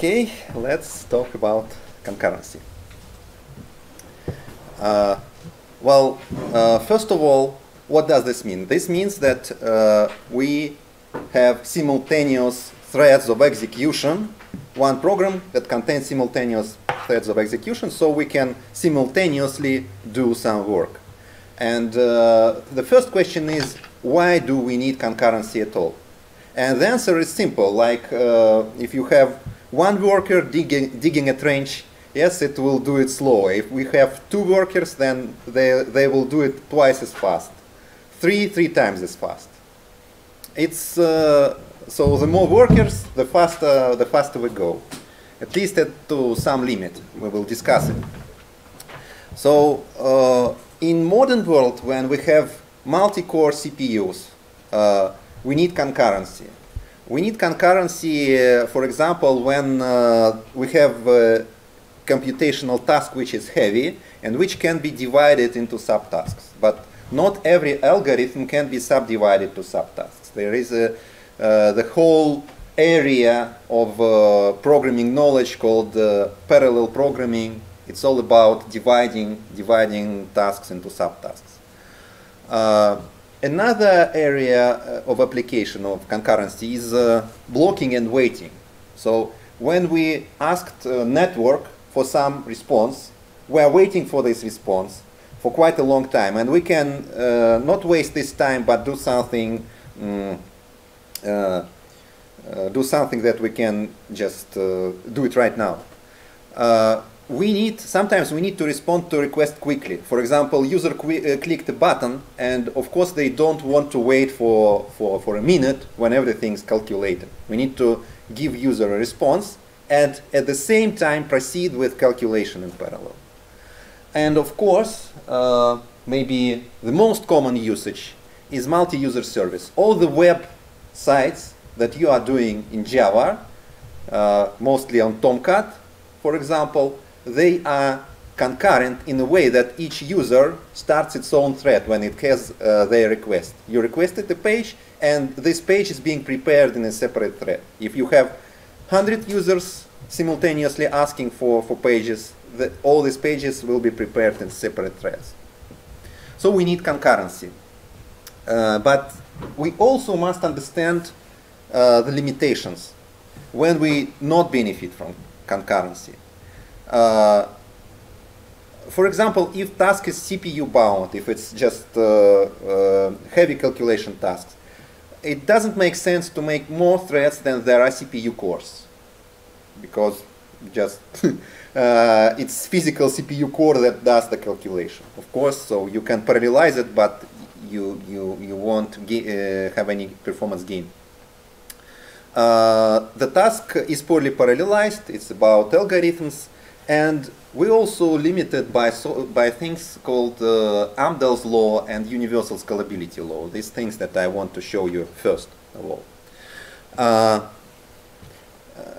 Okay, let's talk about concurrency. Uh, well, uh, first of all, what does this mean? This means that uh, we have simultaneous threads of execution, one program that contains simultaneous threads of execution, so we can simultaneously do some work. And uh, the first question is, why do we need concurrency at all? And the answer is simple, like uh, if you have one worker digging, digging a trench, yes, it will do it slow. If we have two workers, then they, they will do it twice as fast. Three, three times as fast. It's, uh, so the more workers, the faster, the faster we go. At least at, to some limit. We will discuss it. So uh, in modern world, when we have multi-core CPUs, uh, we need concurrency. We need concurrency, uh, for example, when uh, we have a computational task which is heavy and which can be divided into subtasks. But not every algorithm can be subdivided to subtasks. There is a, uh, the whole area of uh, programming knowledge called uh, parallel programming. It's all about dividing, dividing tasks into subtasks. Another area uh, of application of concurrency is uh, blocking and waiting. So when we asked uh, network for some response, we are waiting for this response for quite a long time, and we can uh, not waste this time, but do something, um, uh, do something that we can just do it right now we need, sometimes we need to respond to request quickly. For example, user uh, clicked a button and of course they don't want to wait for, for, for a minute when everything's calculated. We need to give user a response and at the same time proceed with calculation in parallel. And of course, uh, maybe the most common usage is multi-user service. All the web sites that you are doing in Java, uh, mostly on Tomcat, for example, they are concurrent in a way that each user starts its own thread when it has uh, their request. You requested a page, and this page is being prepared in a separate thread. If you have 100 users simultaneously asking for, for pages, the, all these pages will be prepared in separate threads. So we need concurrency. Uh, but we also must understand uh, the limitations when we not benefit from concurrency. Uh, for example, if task is CPU bound, if it's just uh, uh, heavy calculation tasks, it doesn't make sense to make more threads than there are CPU cores because just uh, it's physical CPU core that does the calculation. Of course, so you can parallelize it, but you you you won't uh, have any performance gain. Uh, the task is poorly parallelized. It's about algorithms. And we're also limited by, so, by things called uh, Amdahl's law and universal scalability law, these things that I want to show you first of all. Uh,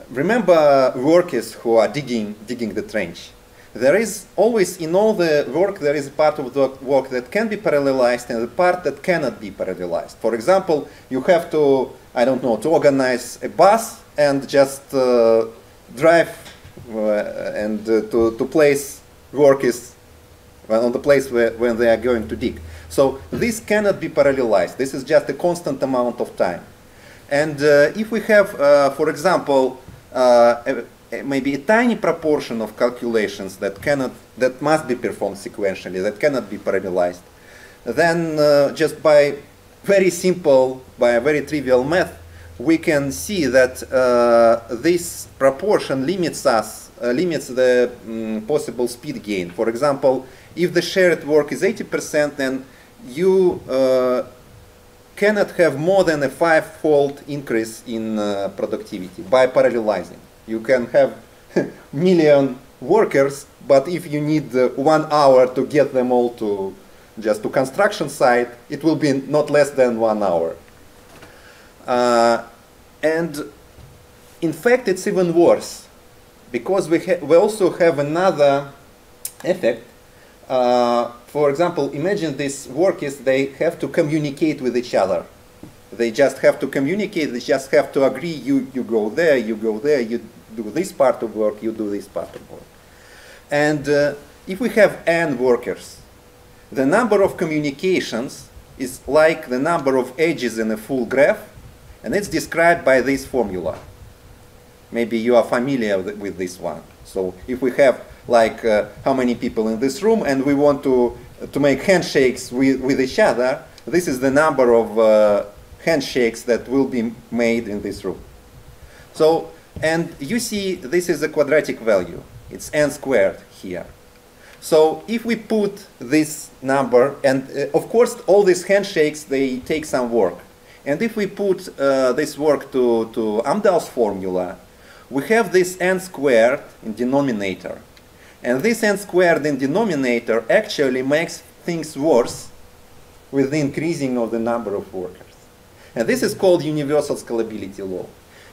remember workers who are digging, digging the trench. There is always, in all the work, there is a part of the work that can be parallelized and a part that cannot be parallelized. For example, you have to, I don't know, to organize a bus and just uh, drive uh, and uh, to, to place workers on the place where, when they are going to dig. So this cannot be parallelized. This is just a constant amount of time. And uh, if we have, uh, for example, uh, maybe a tiny proportion of calculations that cannot, that must be performed sequentially, that cannot be parallelized, then uh, just by very simple, by a very trivial math, we can see that uh, this proportion limits us, uh, limits the um, possible speed gain. For example, if the shared work is 80%, then you uh, cannot have more than a five-fold increase in productivity by parallelizing. You can have million workers, but if you need uh, one hour to get them all to just to construction site, it will be not less than one hour. Uh, and in fact, it's even worse because we, we also have another effect. Uh, for example, imagine these workers, they have to communicate with each other. They just have to communicate, they just have to agree, you, you go there, you go there, you do this part of work, you do this part of work. And uh, if we have n workers, the number of communications is like the number of edges in a full graph, and it's described by this formula. Maybe you are familiar with, this one. So if we have like uh, how many people in this room and we want to, to make handshakes with, with each other, this is the number of uh, handshakes that will be made in this room. So, and you see this is a quadratic value. It's n squared here. So if we put this number, and uh, of course all these handshakes, they take some work. And if we put uh, this work to, to Amdahl's formula, we have this n squared in denominator. And this n squared in denominator actually makes things worse with the increasing of the number of workers. And this is called universal scalability law.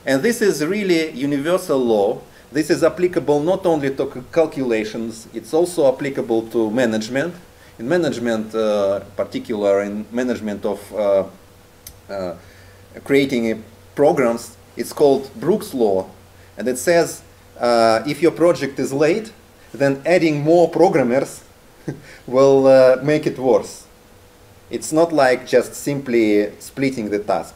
And this is really universal law. This is applicable not only to calculations, it's also applicable to management. In management, uh, particular in management of uh, uh, creating programs, it's called Brooks law. And it says uh, if your project is late, then adding more programmers will uh, make it worse. It's not like just simply splitting the task.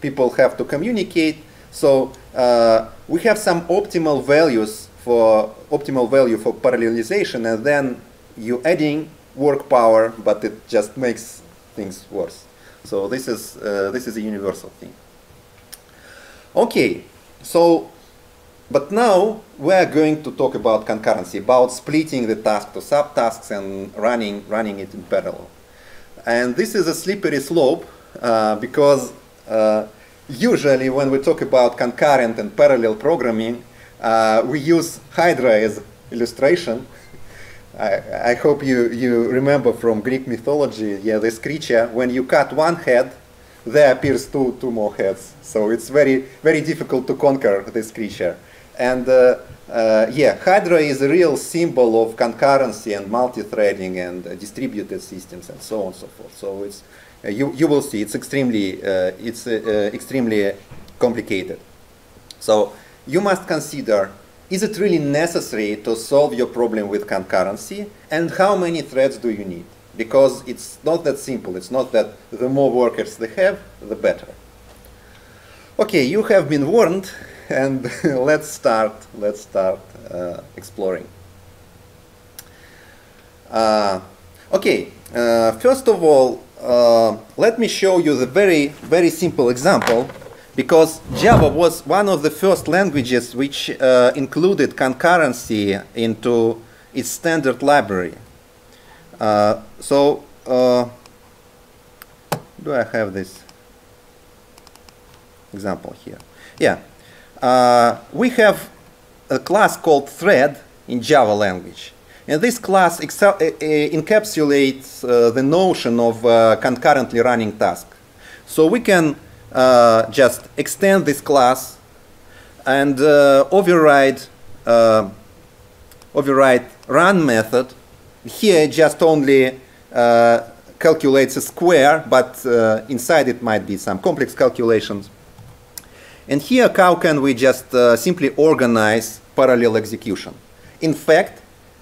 People have to communicate. So uh, we have some optimal values for optimal value for parallelization, and then you adding work power, but it just makes things worse. So this is uh, this is a universal thing. Okay, so but now we are going to talk about concurrency, about splitting the task to subtasks and running running it in parallel. And this is a slippery slope uh, because uh, usually when we talk about concurrent and parallel programming, uh, we use Hydra as illustration. I, I, hope you, you remember from Greek mythology, yeah, this creature, when you cut one head, there appears two, two more heads. So it's very, very difficult to conquer this creature. And uh, uh, yeah, Hydra is a real symbol of concurrency and multi-threading and uh, distributed systems and so on and so forth. So it's uh, you you will see it's extremely uh, it's uh, extremely complicated. So you must consider is it really necessary to solve your problem with concurrency and how many threads do you need? Because it's not that simple. It's not that the more workers they have, the better. Okay, you have been warned and let's start, let's start uh, exploring. Uh, okay, uh, first of all, uh, let me show you the very, very simple example because Java was one of the first languages which uh, included concurrency into its standard library. Uh, so, do I have this example here? Yeah, uh, we have a class called thread in Java language. And this class uh, uh, encapsulates uh, the notion of uh, concurrently running task. So we can uh, just extend this class and override override run method. Here it just only calculates a square, but inside it might be some complex calculations. And here, how can we just uh, simply organize parallel execution? In fact,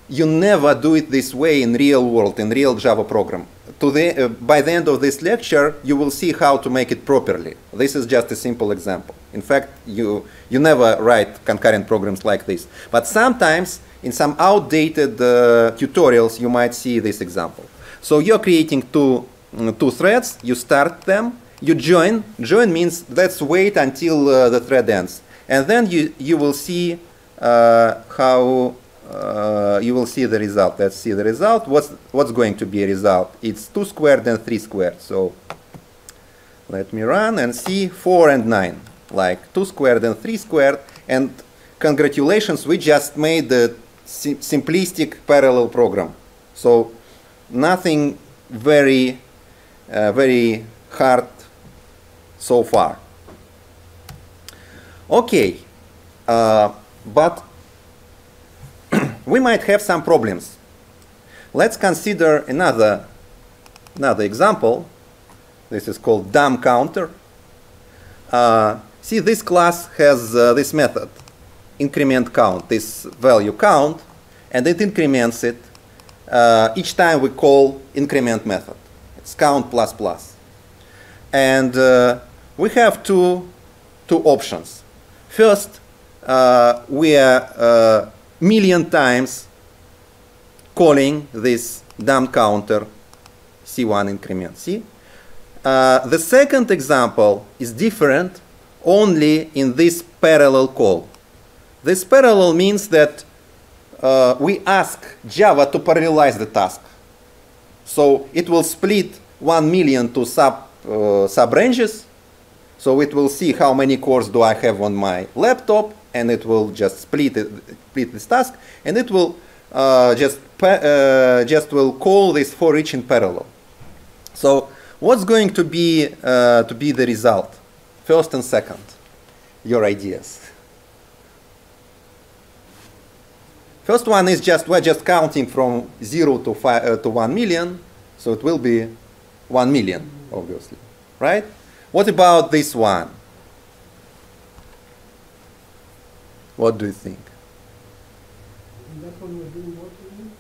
you never do it this way in real world, in real Java program. The, uh, by the end of this lecture, you will see how to make it properly. This is just a simple example. In fact, you, you never write concurrent programs like this. But sometimes, in some outdated uh, tutorials, you might see this example. So you're creating two, mm, two threads, you start them, you join. Join means let's wait until uh, the thread ends. And then you, you will see uh, how uh, you will see the result. Let's see the result. What's, what's going to be a result? It's 2 squared and 3 squared. So let me run and see 4 and 9. Like 2 squared and 3 squared. And congratulations, we just made the si simplistic parallel program. So nothing very, uh, very hard so far. Okay, uh, but we might have some problems. Let's consider another, another example. This is called dumb counter. Uh, see, this class has uh, this method, increment count, this value count, and it increments it uh, each time we call increment method. It's count plus plus. And uh, we have two, two options. First, uh, we are uh, million times calling this dumb counter C1 increment C. Uh, the second example is different only in this parallel call. This parallel means that uh, we ask Java to parallelize the task. So it will split 1 million to sub, uh, sub ranges. So it will see how many cores do I have on my laptop and it will just split, it, split this task and it will uh, just, uh, just will call this for each in parallel. So what's going to be, uh, to be the result? First and second, your ideas. First one is just, we're just counting from 0 to, five, uh, to 1 million, so it will be 1 million, obviously, right? What about this one? What do you think? That one we're doing what again?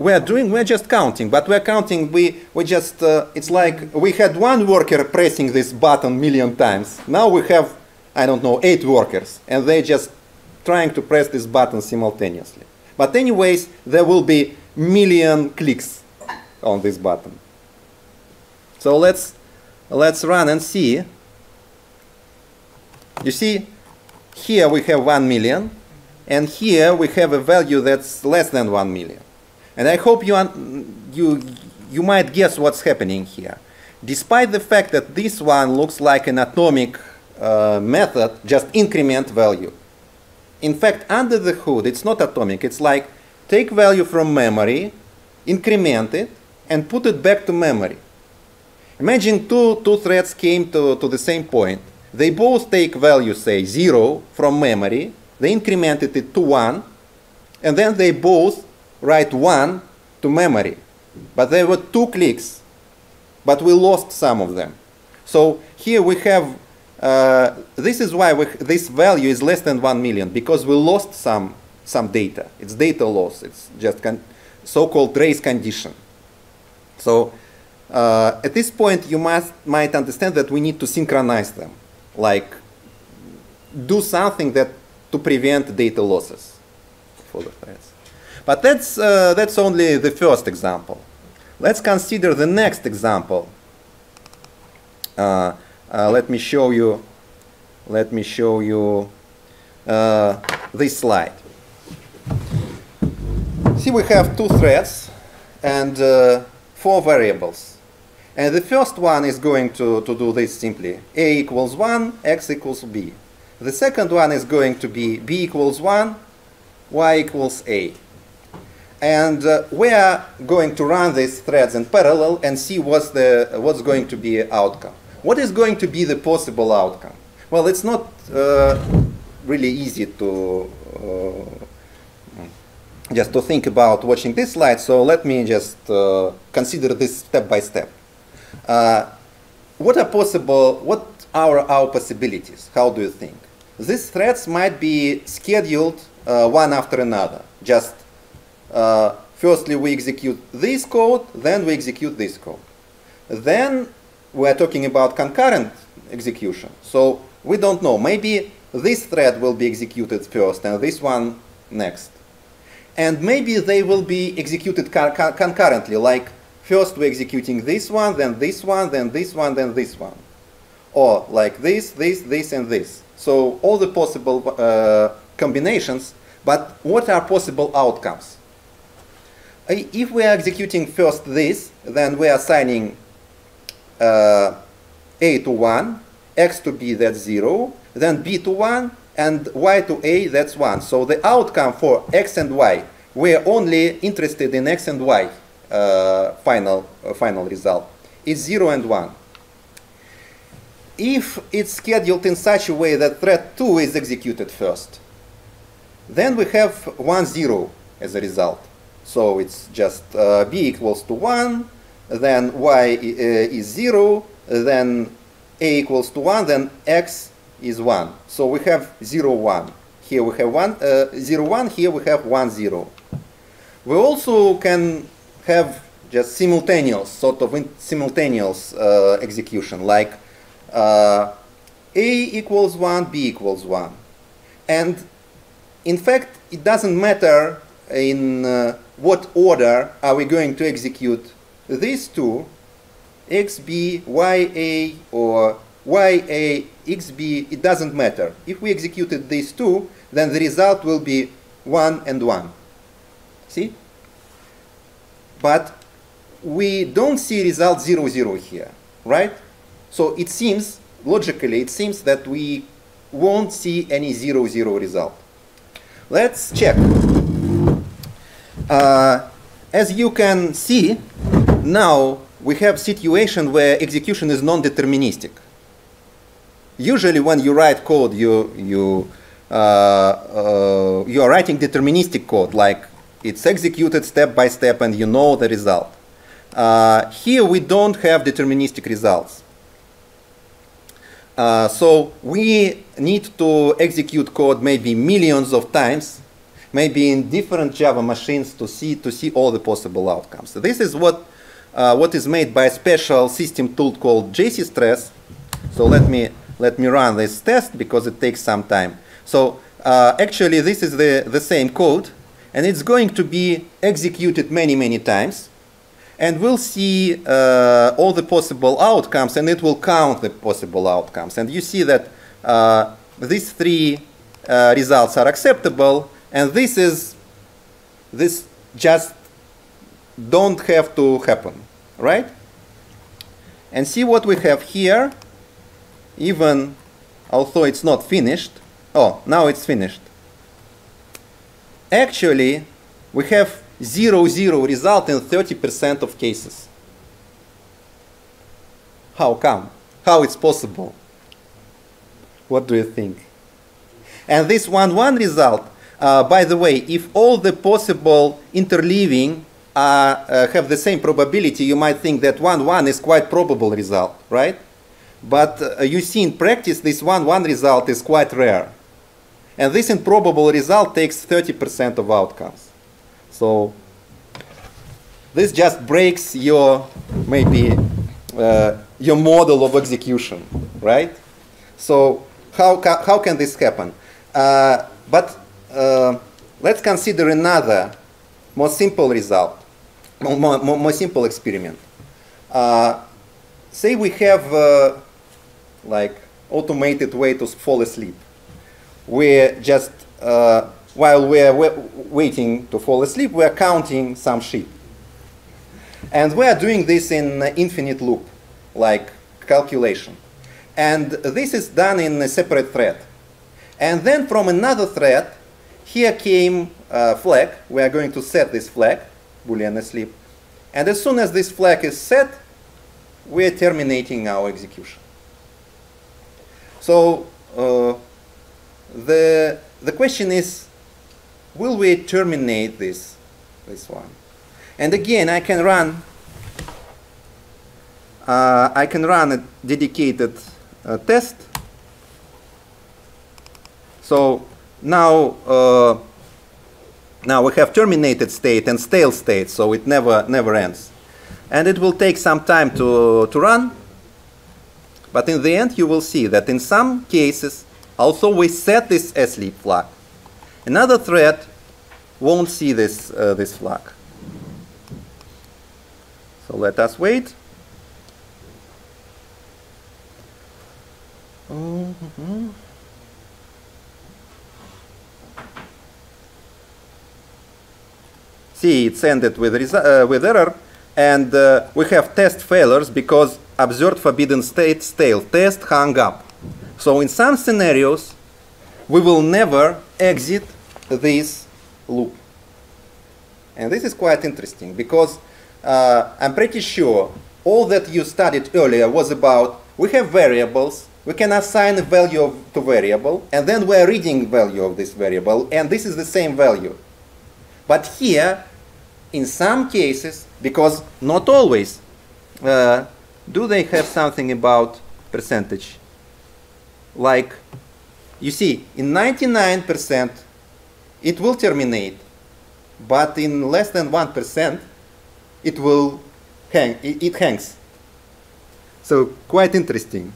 we are doing we're just counting but we're counting we we just uh, it's like we had one worker pressing this button million times now we have i don't know eight workers and they're just trying to press this button simultaneously but anyways there will be million clicks on this button so let's let's run and see you see here we have 1 million and here we have a value that's less than 1 million and I hope you, you, you might guess what's happening here. Despite the fact that this one looks like an atomic uh, method, just increment value. In fact, under the hood, it's not atomic. It's like take value from memory, increment it, and put it back to memory. Imagine two, two threads came to, to the same point. They both take value, say, 0 from memory, they incremented it to 1, and then they both write one to memory. But there were two clicks, but we lost some of them. So here we have, uh, this is why we, this value is less than 1 million, because we lost some, some data. It's data loss. It's just so-called race condition. So uh, at this point, you must, might understand that we need to synchronize them, like do something that to prevent data losses for the threads. But that's, uh, that's only the first example. Let's consider the next example. Uh, uh, let me show you, let me show you uh, this slide. See, we have two threads and uh, four variables. And the first one is going to, to do this simply. A equals 1, x equals b. The second one is going to be b equals 1, y equals a. And uh, we are going to run these threads in parallel and see what's, the, what's going to be outcome. What is going to be the possible outcome? Well, it's not uh, really easy to uh, just to think about watching this slide, so let me just uh, consider this step by step. Uh, what are possible, what are our possibilities? How do you think? These threads might be scheduled uh, one after another, just uh, firstly we execute this code, then we execute this code. Then we're talking about concurrent execution. So we don't know. Maybe this thread will be executed first and this one next. And maybe they will be executed concurrently, like first we're executing this one, then this one, then this one, then this one. Or like this, this, this, and this. So all the possible uh, combinations, but what are possible outcomes? if we are executing first this, then we are assigning uh, a to 1, x to b, that's 0, then b to 1, and y to a, that's 1. So the outcome for x and y, we're only interested in x and y final, uh, final result, is 0 and 1. If it's scheduled in such a way that thread 2 is executed first, then we have 1, 0 as a result. So it's just uh, b equals to 1, then y uh, is 0, then a equals to 1, then x is 1. So we have 0, 1. here we have one, uh, 0, 1, here we have 1, 0. We also can have just simultaneous, sort of simultaneous uh, execution, like uh, A equals 1, B equals 1. And in fact, it doesn't matter in uh, what order are we going to execute these two, xb, ya, or ya, xb, it doesn't matter. If we executed these two, then the result will be 1 and 1. See? But we don't see result 0, 0 here, right? So it seems, logically, it seems that we won't see any 0, 0 result. Let's check. Uh, as you can see, now we have situation where execution is non-deterministic. Usually when you write code, you, you, uh, uh, you are writing deterministic code, like it's executed step by step and you know the result. Uh, here we don't have deterministic results. Uh, so we need to execute code maybe millions of times, maybe in different Java machines to see to see all the possible outcomes. So this is what uh, what is made by a special system tool called JCStress. So let me let me run this test because it takes some time. So uh, actually this is the the same code, and it's going to be executed many many times and we'll see uh, all the possible outcomes and it will count the possible outcomes. And you see that uh, these three uh, results are acceptable and this is, this just don't have to happen, right? And see what we have here, even although it's not finished. Oh, now it's finished. Actually, we have zero zero result in 30% of cases. How come? How it's possible? What do you think? And this 1 1 result, uh, by the way, if all the possible interleaving uh, uh, have the same probability, you might think that 1 1 is quite probable result, right? But uh, you see in practice, this 1 1 result is quite rare. And this improbable result takes 30% of outcomes. So this just breaks your maybe uh, your model of execution, right? So how ca how can this happen? Uh, but uh, let's consider another more simple result, more, more, more simple experiment. Uh, say we have uh, like automated way to fall asleep. We just uh, while we're waiting to fall asleep, we're counting some sheep. And we are doing this in infinite loop, like calculation. And this is done in a separate thread. And then from another thread, here came a flag. We are going to set this flag, boolean asleep. And as soon as this flag is set, we are terminating our execution. So uh, the, the question is, will we terminate this, this one? And again, I can run uh, I can run a dedicated uh, test. So now uh, now we have terminated state and stale state, so it never never ends. And it will take some time to, to run. But in the end, you will see that in some cases, also we set this asleep flag. Another thread won't see this, uh, this flag. So let us wait. Mm -hmm. See, it's ended with, uh, with error, and uh, we have test failures because observed forbidden state stale test hung up. So in some scenarios, we will never exit this loop. And this is quite interesting because uh, I'm pretty sure all that you studied earlier was about we have variables, we can assign a value of, to variable, and then we're reading value of this variable, and this is the same value. But here, in some cases, because not always, uh, do they have something about percentage? Like you see, in 99%, it will terminate, but in less than 1%, it will hang, it, hangs. So quite interesting,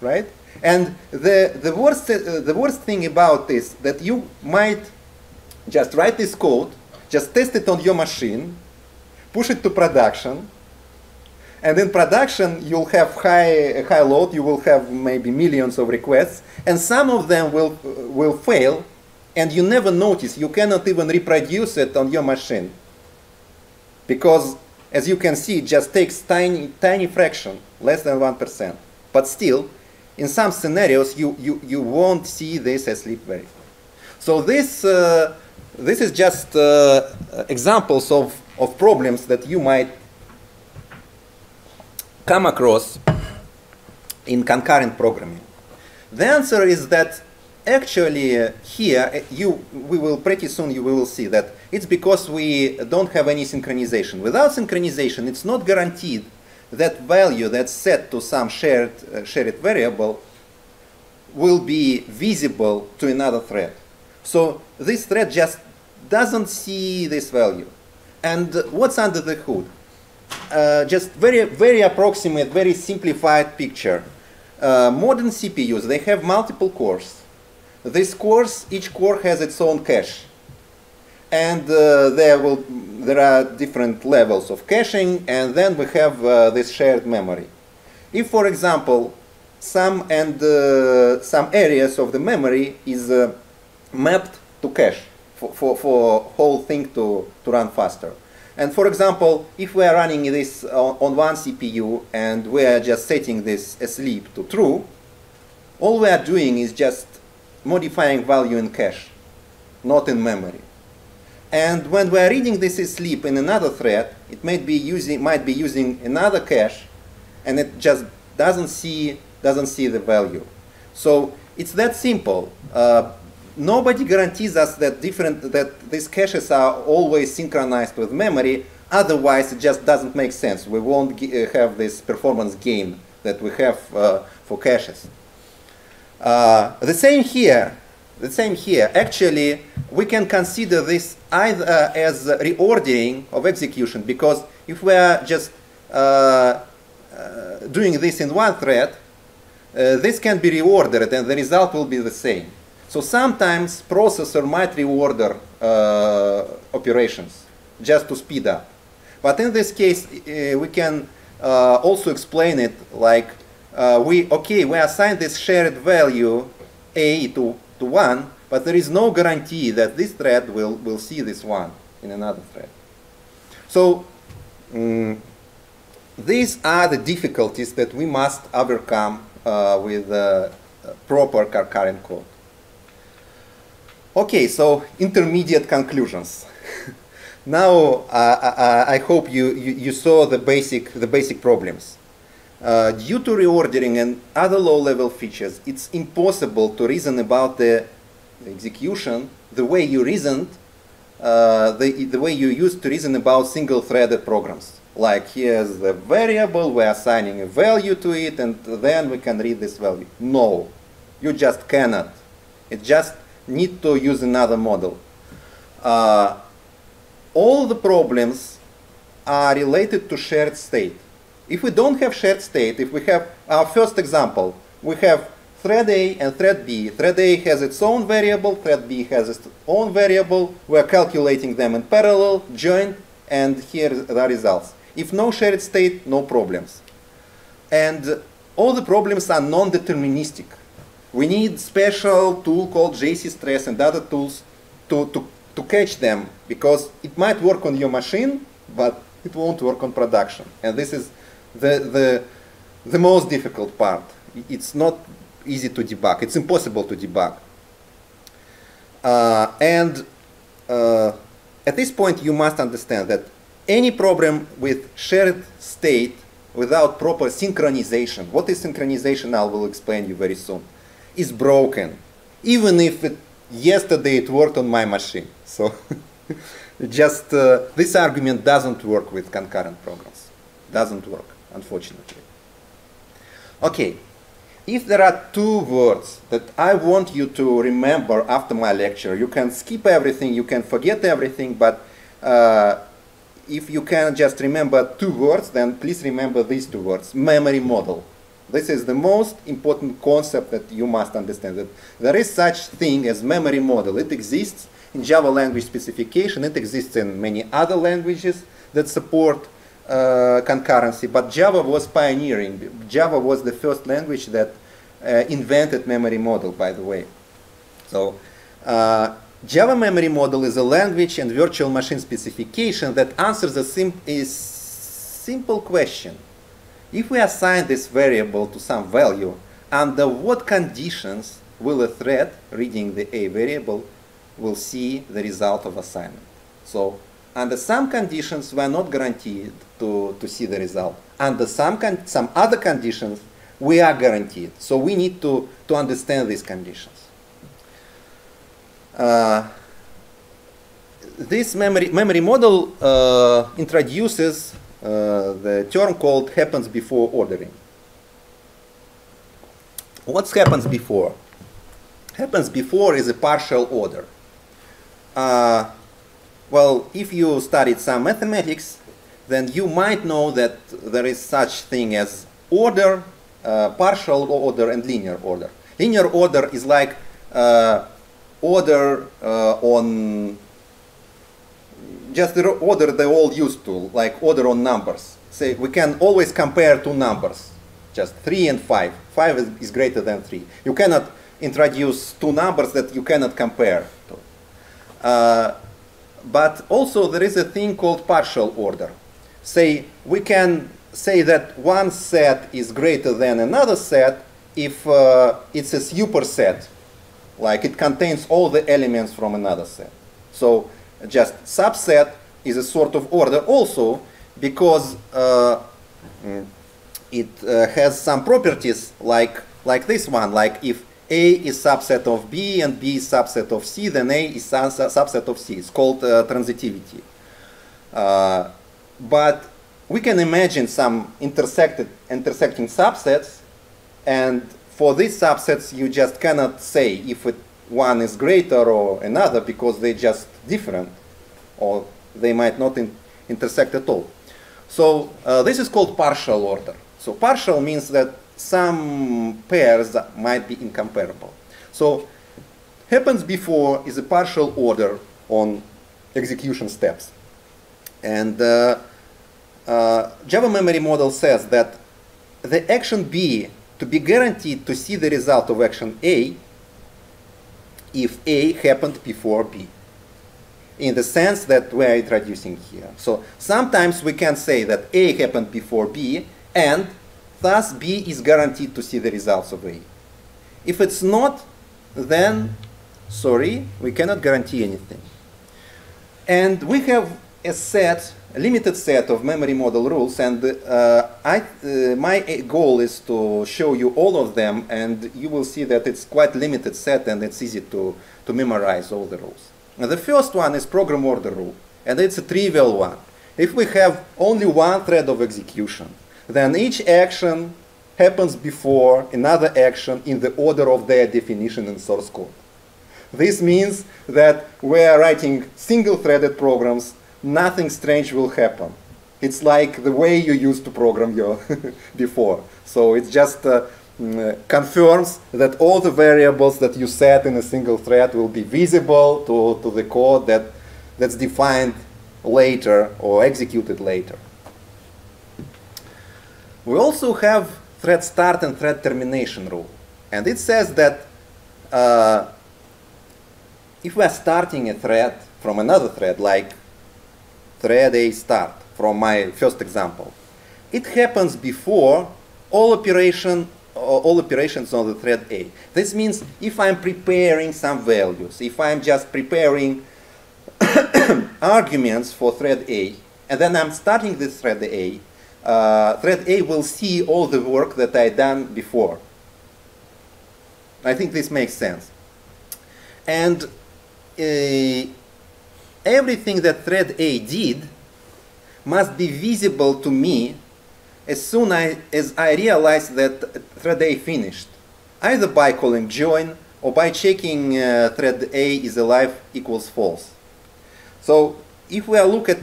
right? And the, the, worst, uh, the worst thing about this, that you might just write this code, just test it on your machine, push it to production, and in production you'll have high, high load, you will have maybe millions of requests, and some of them will, will fail, and you never notice, you cannot even reproduce it on your machine. Because as you can see, it just takes tiny, tiny fraction, less than 1%. But still, in some scenarios, you, you, you won't see this as sleep very. So this, uh, this is just uh, examples of, of problems that you might come across in concurrent programming. The answer is that actually uh, here uh, you we will pretty soon you will see that it's because we don't have any synchronization. Without synchronization, it's not guaranteed that value that's set to some shared uh, shared variable will be visible to another thread. So this thread just doesn't see this value. And what's under the hood? Uh, just very very approximate, very simplified picture. Uh, modern CPUs they have multiple cores this course, each core has its own cache. And uh, there, will, there are different levels of caching, and then we have uh, this shared memory. If, for example, some and uh, some areas of the memory is uh, mapped to cache for, for, for whole thing to, to run faster. And for example, if we are running this on, on one CPU and we are just setting this asleep to true, all we are doing is just modifying value in cache, not in memory. And when we are reading this asleep in another thread, it might be using might be using another cache, and it just doesn't see doesn't see the value. So it's that simple. Uh, nobody guarantees us that different that these caches are always synchronized with memory. Otherwise, it just doesn't make sense. We won't uh, have this performance gain that we have uh, for caches. Uh, the same here. The same here. Actually, we can consider this either as reordering of execution because if we are just uh, uh, doing this in one thread, uh, this can be reordered and the result will be the same. So sometimes processor might reorder uh, operations just to speed up. But in this case, uh, we can also explain it like uh, we, okay, we assign this shared value a to, to 1, but there is no guarantee that this thread will, will see this 1 in another thread. So um, these are the difficulties that we must overcome uh, with uh, proper concurrent code. Okay, so intermediate conclusions. now uh, I, I, hope you, you, you, saw the basic, the basic problems. Uh, due to reordering and other low-level features, it's impossible to reason about the execution the way you reasoned, uh, the, the way you used to reason about single-threaded programs. Like here's the variable, we're assigning a value to it, and then we can read this value. No, you just cannot. It just need to use another model. Uh, all the problems are related to shared state. If we don't have shared state, if we have our first example, we have thread A and thread B. Thread A has its own variable, thread B has its own variable. We're calculating them in parallel, joined, and here are the results. If no shared state, no problems. And all the problems are non-deterministic. We need special tool called JCStress and other tools to, to, to catch them because it might work on your machine, but it won't work on production. And this is the, the, the most difficult part. It's not easy to debug. It's impossible to debug. Uh, and uh, at this point, you must understand that any problem with shared state without proper synchronization, what is synchronization, I will explain you very soon, is broken. Even if it, yesterday it worked on my machine. So just uh, this argument doesn't work with concurrent programs. Doesn't work unfortunately. Okay, if there are two words that I want you to remember after my lecture, you can skip everything, you can forget everything, but uh, if you can just remember two words, then please remember these two words, memory model. This is the most important concept that you must understand. That there is such thing as memory model. It exists in Java language specification. It exists in many other languages that support uh, concurrency. But Java was pioneering. Java was the first language that uh, invented memory model, by the way. So uh, Java memory model is a language and virtual machine specification that answers a, sim a simple question if we assign this variable to some value, under what conditions will a thread reading the a variable will see the result of assignment? So under some conditions, we are not guaranteed to, to see the result. Under some, some other conditions, we are guaranteed. So we need to, to understand these conditions. Uh, this memory, memory model uh, introduces the term called happens before ordering. What happens before? Happens before is a partial order. Uh, well, if you studied some mathematics, then you might know that there is such thing as order, uh, partial order, and linear order. Linear order is like uh, order uh, on just the order they all used to, like order on numbers. Say we can always compare two numbers, just 3 and 5. 5 is, is greater than 3. You cannot introduce two numbers that you cannot compare. Uh, but also there is a thing called partial order. Say we can say that one set is greater than another set if uh, it's a superset, like it contains all the elements from another set. So just subset is a sort of order also because uh, mm, it uh, has some properties like like this one like if a is subset of b and b is subset of c then a is subset of c. It's called uh, transitivity. Uh, but we can imagine some intersected intersecting subsets and for these subsets you just cannot say if it, one is greater or another because they're just different or they might not in intersect at all. So uh, this is called partial order. So partial means that some pairs might be incomparable. So happens before is a partial order on execution steps. And uh, uh, Java memory model says that the action B to be guaranteed to see the result of action A if A happened before B in the sense that we are introducing here. So sometimes we can say that A happened before B, and thus B is guaranteed to see the results of A. If it's not, then, sorry, we cannot guarantee anything. And we have a set, limited set of memory model rules, and uh, I, uh, my goal is to show you all of them, and you will see that it's quite limited set, and it's easy to, to memorize all the rules. Now the first one is program order rule, and it's a trivial one. If we have only one thread of execution, then each action happens before another action in the order of their definition in source code. This means that we are writing single-threaded programs, nothing strange will happen. It's like the way you used to program your before. So it just uh, uh, confirms that all the variables that you set in a single thread will be visible to, to the code that, that's defined later or executed later. We also have thread start and thread termination rule. And it says that uh, if we are starting a thread from another thread, like thread A start from my first example, it happens before all operation all operations on the thread A. This means if I'm preparing some values, if I'm just preparing arguments for thread A, and then I'm starting this thread A, uh, thread A will see all the work that I done before. I think this makes sense. And uh, everything that thread A did must be visible to me as soon I, as I realize that thread A finished. either by calling join or by checking uh, thread A is alive equals false. So if we look at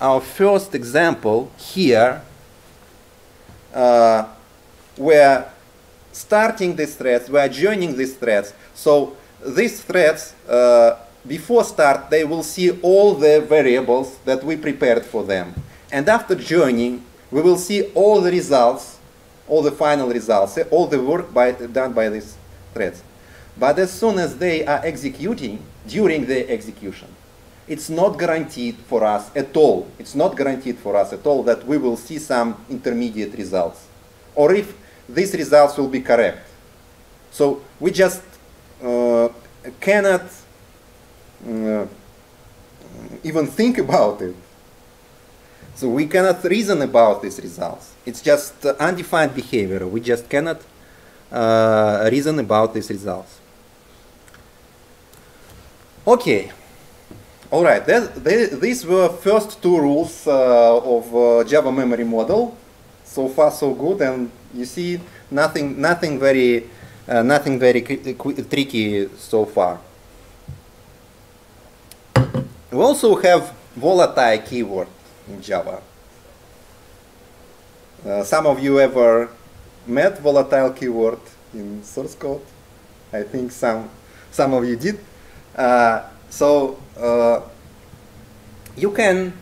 our first example here, uh, we're starting these threads, we're joining these threads. So these threads, uh, before start, they will see all the variables that we prepared for them. And after joining, we will see all the results, all the final results, eh, all the work by, done by these threads. But as soon as they are executing, during the execution, it's not guaranteed for us at all. It's not guaranteed for us at all that we will see some intermediate results. Or if these results will be correct. So we just uh, cannot even think about it. So we cannot reason about these results. It's just uh, undefined behavior. We just cannot uh, reason about these results. Okay. All right. That, these were first two rules uh, of uh, Java memory model. So far, so good. And you see, nothing, nothing very, uh, nothing very tricky so far. We also have volatile keyword in Java. Uh, some of you ever met volatile keyword in source code? I think some, some of you did. Uh, so uh, you can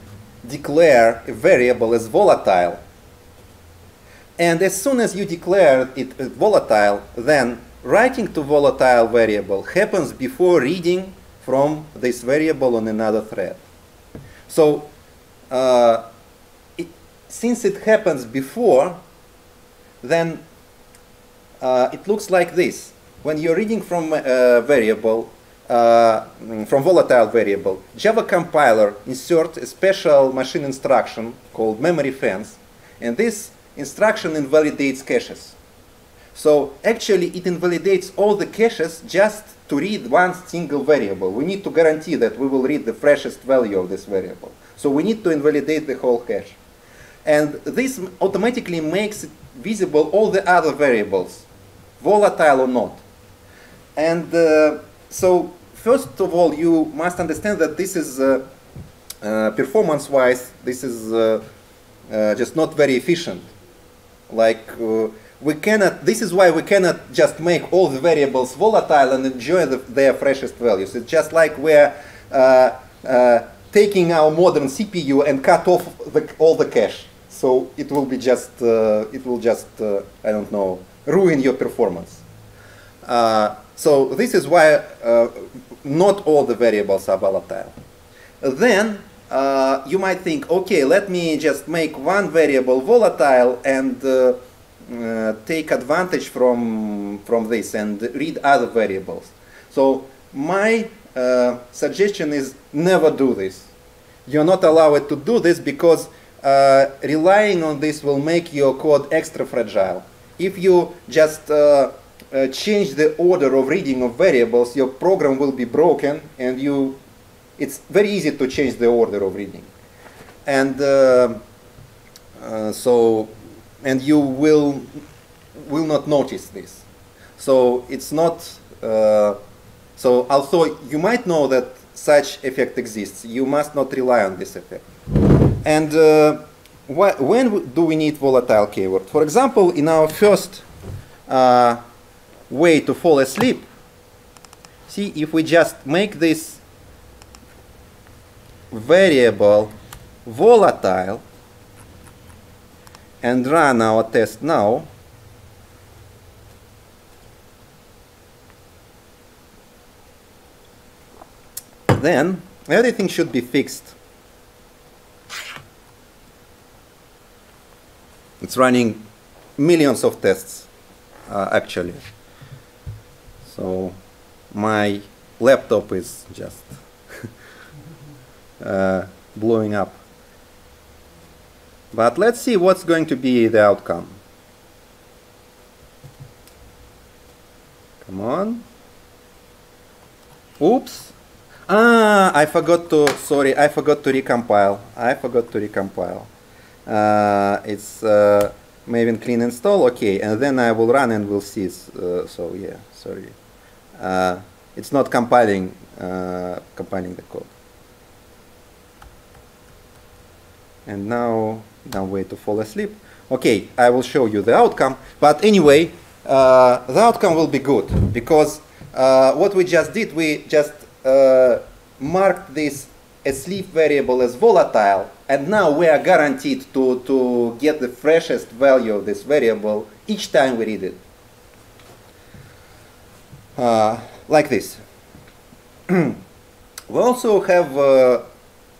declare a variable as volatile. And as soon as you declare it volatile, then writing to volatile variable happens before reading from this variable on another thread. So uh, it, since it happens before, then uh, it looks like this. When you're reading from a variable, uh, from volatile variable, Java compiler inserts a special machine instruction called memory fence, and this instruction invalidates caches. So actually it invalidates all the caches just to read one single variable. We need to guarantee that we will read the freshest value of this variable. So we need to invalidate the whole cache. And this automatically makes visible all the other variables, volatile or not. And uh, so first of all, you must understand that this is uh, uh, performance-wise, this is uh, uh, just not very efficient. Like uh, we cannot, this is why we cannot just make all the variables volatile and enjoy the, their freshest values. It's just like we're uh, uh, taking our modern CPU and cut off the, all the cache. So it will be just, uh, it will just, uh, I don't know, ruin your performance. Uh, so this is why uh, not all the variables are volatile. Then you might think, okay, let me just make one variable volatile and uh, take advantage from from this and read other variables. So my uh, suggestion is never do this. You're not allowed to do this because uh, relying on this will make your code extra fragile. If you just uh, uh, change the order of reading of variables, your program will be broken and you, it's very easy to change the order of reading. And uh, so and you will will not notice this. So it's not. Uh, so although you might know that such effect exists, you must not rely on this effect. And uh, wh when do we need volatile keyword? For example, in our first uh, way to fall asleep, see if we just make this variable volatile and run our test now, then everything should be fixed. It's running millions of tests uh, actually. So my laptop is just uh, blowing up. But let's see what's going to be the outcome. Come on. Oops. Ah, I forgot to, sorry, I forgot to recompile. I forgot to recompile. Uh, it's, uh, Maven clean install, okay, and then I will run and we'll see. Uh, so yeah, sorry, uh, it's not compiling uh, compiling the code. And now, now way to fall asleep. Okay, I will show you the outcome. But anyway, uh, the outcome will be good because uh, what we just did, we just uh, marked this asleep variable as volatile, and now we are guaranteed to, to get the freshest value of this variable each time we read it. Uh, like this. we also have uh,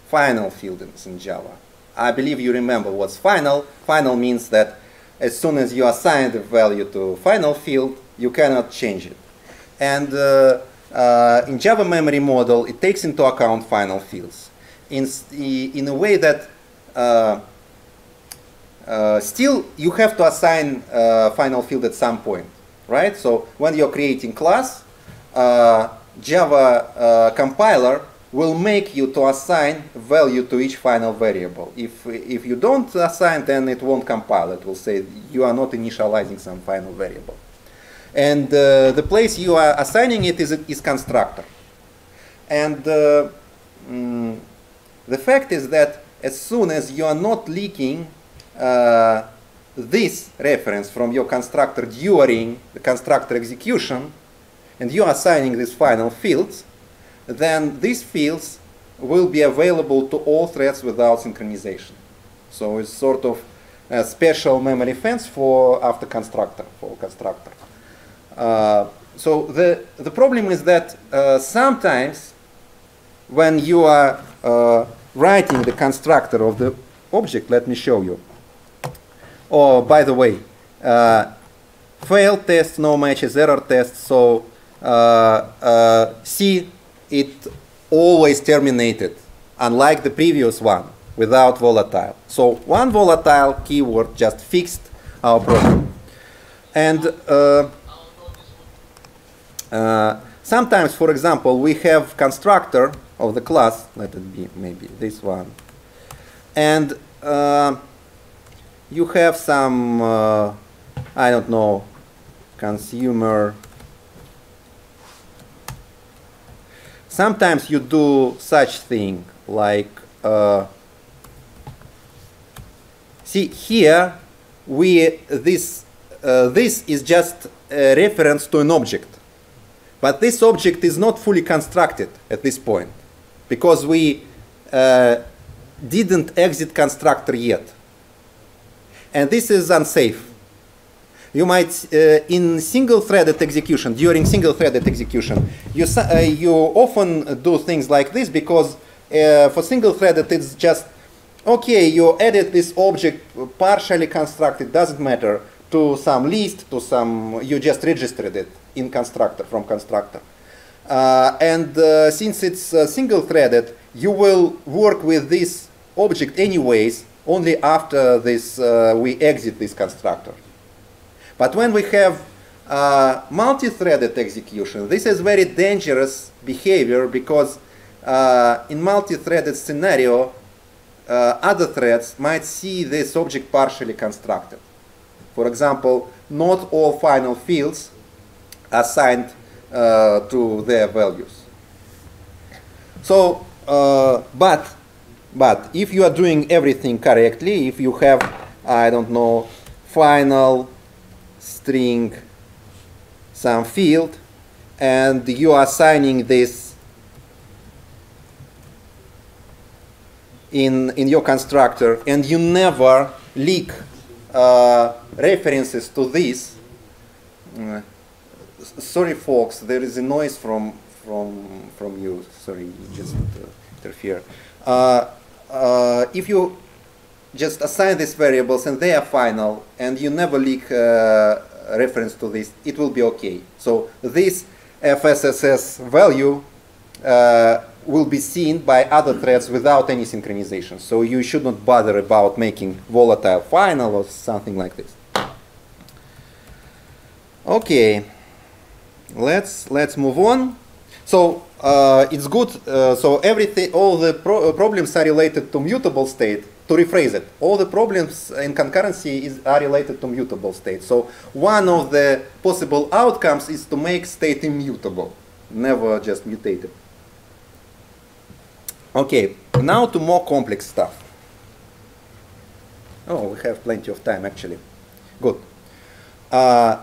final fields in Java. I believe you remember what's final. Final means that as soon as you assign the value to final field, you cannot change it. And uh, uh, in Java memory model, it takes into account final fields in, in a way that uh, uh still you have to assign uh, final field at some point, right? So when you're creating class, uh, Java compiler will make you to assign value to each final variable. If, if you don't assign, then it won't compile. It will say you are not initializing some final variable. And uh, the place you are assigning it is, is constructor. And uh, mm, the fact is that as soon as you are not leaking uh, this reference from your constructor during the constructor execution, and you are assigning these final fields, then these fields will be available to all threads without synchronization. So it's sort of a special memory fence for after constructor, for constructor. Uh, so the, the problem is that uh, sometimes when you are uh, writing the constructor of the object, let me show you. Oh, by the way, uh, fail test, no matches, error test, so uh, uh, see it always terminated, unlike the previous one, without volatile. So one volatile keyword just fixed our problem. And uh, uh, sometimes, for example, we have constructor of the class, let it be maybe this one, and uh, you have some, uh, I don't know, consumer Sometimes you do such thing like, uh, see here, we this uh, this is just a reference to an object, but this object is not fully constructed at this point because we uh, didn't exit constructor yet, and this is unsafe you might, uh, in single-threaded execution, during single-threaded execution, you, uh, you often do things like this because uh, for single-threaded it's just, okay, you edit this object partially constructed, doesn't matter, to some list, to some, you just registered it in constructor, from constructor. Uh, and uh, since it's uh, single-threaded, you will work with this object anyways, only after this we exit this constructor. But when we have uh, multi-threaded execution, this is very dangerous behavior because uh, in multi-threaded scenario, uh, other threads might see this object partially constructed. For example, not all final fields assigned uh, to their values. So, uh, but, but if you are doing everything correctly, if you have, I don't know, final string some field and you are assigning this in, in your constructor and you never leak uh, references to this. Uh, sorry folks, there is a noise from, from, from you. Sorry, you just uh, interfere. Uh, if you just assign these variables and they are final and you never leak uh, reference to this, it will be okay. So this FSSS value uh, will be seen by other threads without any synchronization. So you should not bother about making volatile final or something like this. Okay, let's let's move on. So uh, it's good. Uh, so everything, all the pro problems are related to mutable state to rephrase it, all the problems in concurrency is, are related to mutable states. So one of the possible outcomes is to make state immutable, never just mutated. Okay, now to more complex stuff. Oh, we have plenty of time actually. Good. Uh,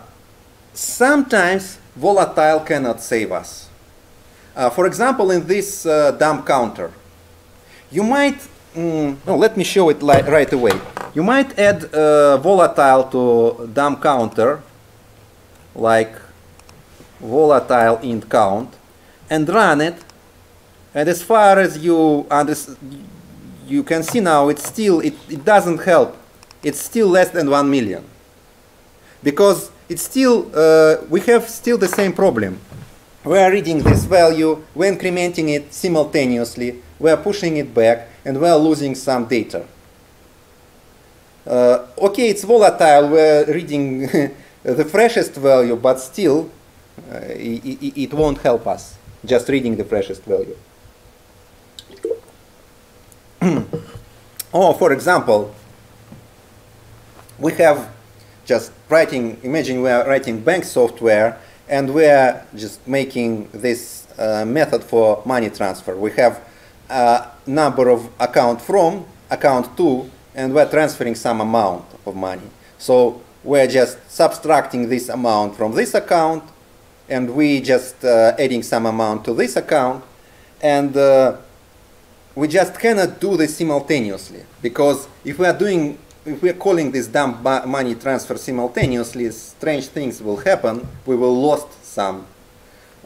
sometimes volatile cannot save us. Uh, for example, in this uh, dumb counter, you might, mm, no, let me show it right away. You might add uh, volatile to dumb counter, like volatile int count, and run it. And as far as you you can see now, it's still it, it doesn't help. It's still less than one million because it's still uh, we have still the same problem. We are reading this value, we're incrementing it simultaneously, we are pushing it back, and we are losing some data. Uh, okay, it's volatile, we're reading the freshest value, but still uh, it, it, won't help us just reading the freshest value. or, for example, we have just writing, imagine we are writing bank software and we are just making this uh, method for money transfer. We have a number of account from, account to, and we're transferring some amount of money. So we're just subtracting this amount from this account and we just uh, adding some amount to this account and uh, we just cannot do this simultaneously because if we are doing if we are calling this dumb money transfer simultaneously, strange things will happen. We will lost some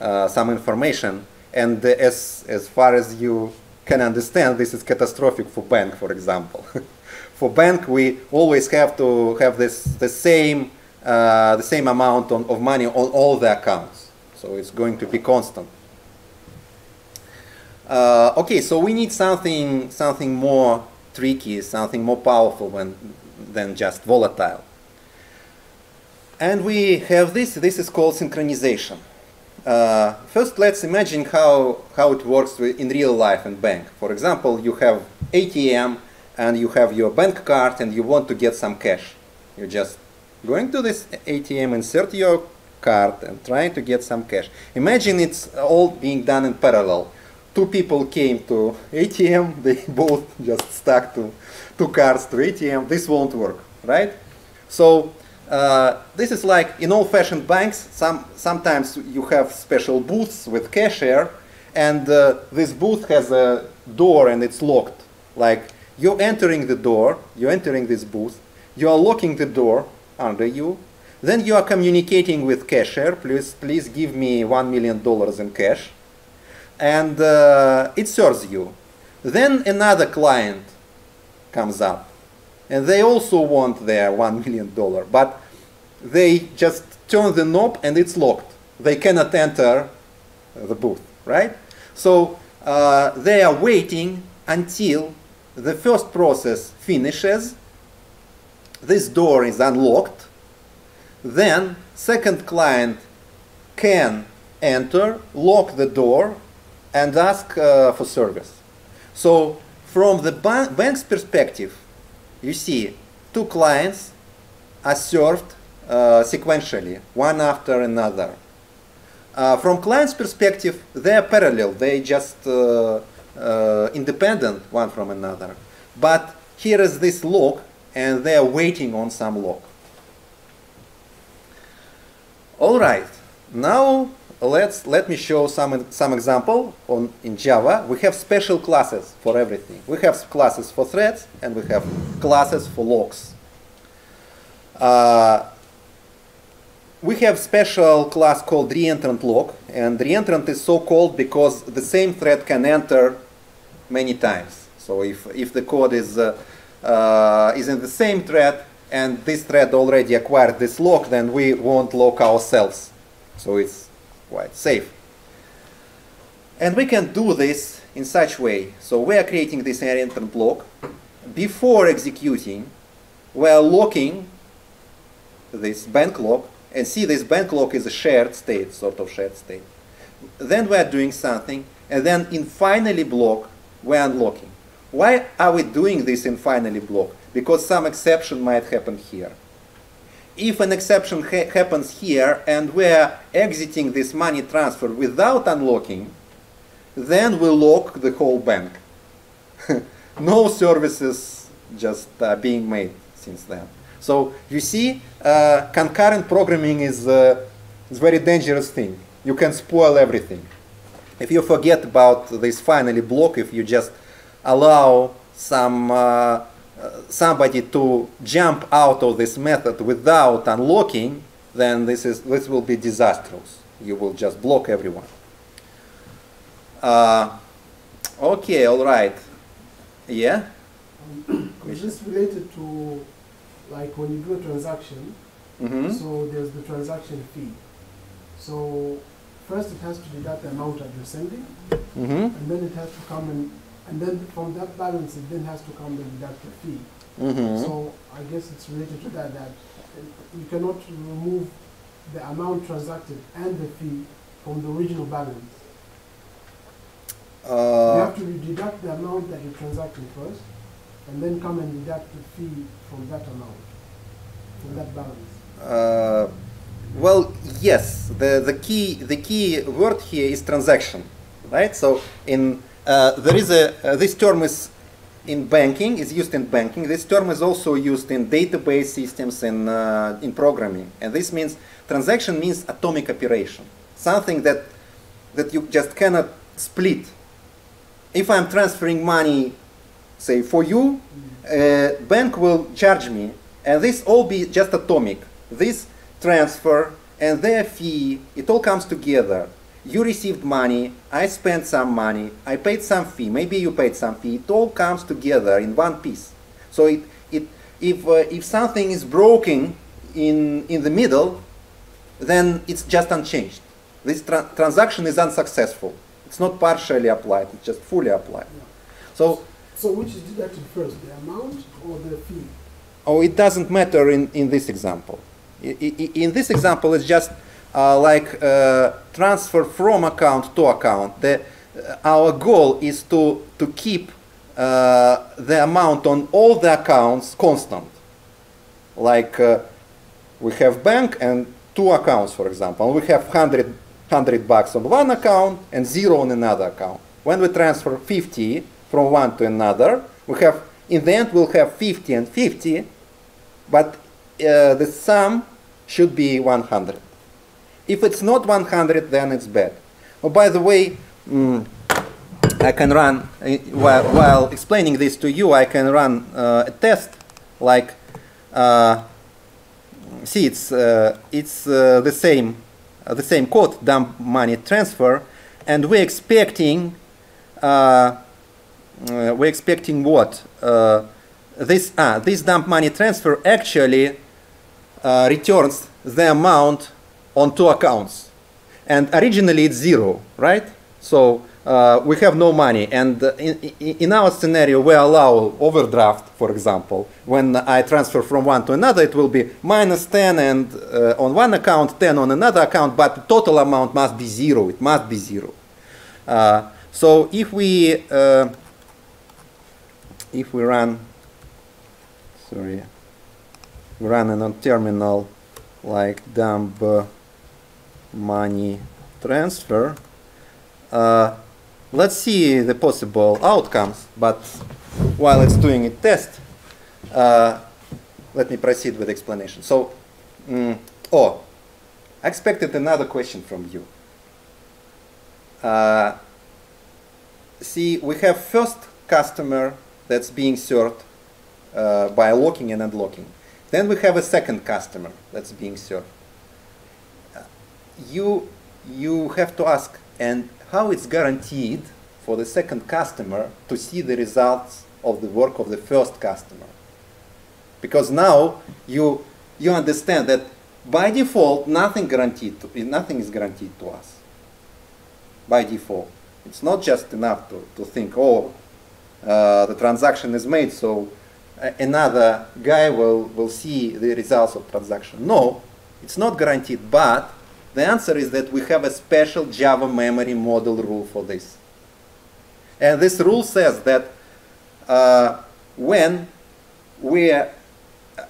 uh, some information, and uh, as as far as you can understand, this is catastrophic for bank, for example. for bank, we always have to have this the same uh, the same amount on, of money on all the accounts, so it's going to be constant. Uh, okay, so we need something something more tricky, something more powerful when, than just volatile. And we have this, this is called synchronization. Uh, first, let's imagine how, how it works in real life in bank. For example, you have ATM and you have your bank card and you want to get some cash. You're just going to this ATM, insert your card and trying to get some cash. Imagine it's all being done in parallel two people came to ATM, they both just stuck to two cards to ATM, this won't work, right? So uh, this is like in old-fashioned banks, some, sometimes you have special booths with cashier, and uh, this booth has a door and it's locked. Like you're entering the door, you're entering this booth, you are locking the door under you, then you are communicating with cashier, please, please give me one million dollars in cash and uh, it serves you. Then another client comes up and they also want their one million dollar, but they just turn the knob and it's locked. They cannot enter the booth, right? So uh, they are waiting until the first process finishes. This door is unlocked. Then second client can enter, lock the door, and ask uh, for service. So from the ban bank's perspective, you see two clients are served uh, sequentially, one after another. Uh, from client's perspective, they are parallel. They just uh, uh, independent one from another. But here is this lock, and they are waiting on some lock. All right, now let's let me show some some example on in Java. We have special classes for everything. We have classes for threads and we have classes for locks. Uh, we have special class called reentrant lock, and reentrant is so called because the same thread can enter many times. So if if the code is uh, uh, is in the same thread and this thread already acquired this lock, then we won't lock ourselves. So it's quite safe. And we can do this in such way. So we are creating this reentrant block. Before executing, we are locking this bank lock. And see, this bank lock is a shared state, sort of shared state. Then we are doing something. And then in finally block, we are unlocking. Why are we doing this in finally block? Because some exception might happen here. If an exception ha happens here and we're exiting this money transfer without unlocking, then we lock the whole bank. no services just uh, being made since then. So you see, uh, concurrent programming is, uh, is a very dangerous thing. You can spoil everything. If you forget about this finally block, if you just allow some uh, somebody to jump out of this method without unlocking, then this is this will be disastrous. You will just block everyone. Uh, okay, all right. Yeah. Um, is this related to like when you do a transaction? Mm-hmm. So there's the transaction fee. So first it has to deduct that amount that you're sending, Mm-hmm. and then it has to come and and then from that balance it then has to come and deduct the fee. Mm-hmm. So I guess it's related to that that you cannot remove the amount transacted and the fee from the original balance. you Uh, have to deduct the amount that you transacted first, and then come and deduct the fee from that amount, from that balance. Uh, well, yes. The, the key the key word here is transaction, right? So in there is a uh, this term is in banking is used in banking. This term is also used in database systems and uh, in programming. And this means transaction means atomic operation, something that that you just cannot split. If I'm transferring money, say for you, uh, bank will charge me, and this all be just atomic. This transfer and their fee, it all comes together. You received money, I spent some money, I paid some fee, maybe you paid some fee. It all comes together in one piece. So it, it, if, uh, if something is broken in, in the middle, then it's just unchanged. This tra- transaction is unsuccessful. It's not partially applied, it's just fully applied. So So which is deducted first, the amount or the fee? Oh, it doesn't matter in, in this example. I- I- in this example, it's just like uh, transfer from account to account. The, uh, our goal is to, to keep uh, the amount on all the accounts constant. Like uh, we have bank and two accounts, for example. We have 100, 100 bucks on one account and zero on another account. When we transfer 50 from one to another, we have, in the end, we'll have 50 and 50, but uh, the sum should be 100. If it's not 100, then it's bad. Oh, by the way, mm, I can run, uh, while, while explaining this to you, I can run uh, a test like, uh, see, it's, it's the same, the same code, dumb money transfer, and we're expecting, we're expecting what? This, ah, this dumb money transfer actually returns the amount on two accounts. And originally it's zero, right? So uh, we have no money. And in, in, our scenario, we allow overdraft, for example. When I transfer from one to another, it will be minus 10 and uh, on one account, 10 on another account, but the total amount must be zero. It must be zero. Uh, so if we uh, if we run sorry we run on terminal like dumb uh, money transfer uh, let's see the possible outcomes but while it's doing a test uh, let me proceed with explanation so mm, oh I expected another question from you uh, see we have first customer that's being served uh, by locking and unlocking. Then we have a second customer that's being served. You, you have to ask, and how it's guaranteed for the second customer to see the results of the work of the first customer? Because now you, you understand that by default, nothing, guaranteed to, nothing is guaranteed to us. By default. It's not just enough to, to think, oh, uh, the transaction is made, so uh, another guy will, will see the results of transaction. No, it's not guaranteed, but the answer is that we have a special Java memory model rule for this. And this rule says that uh, when we're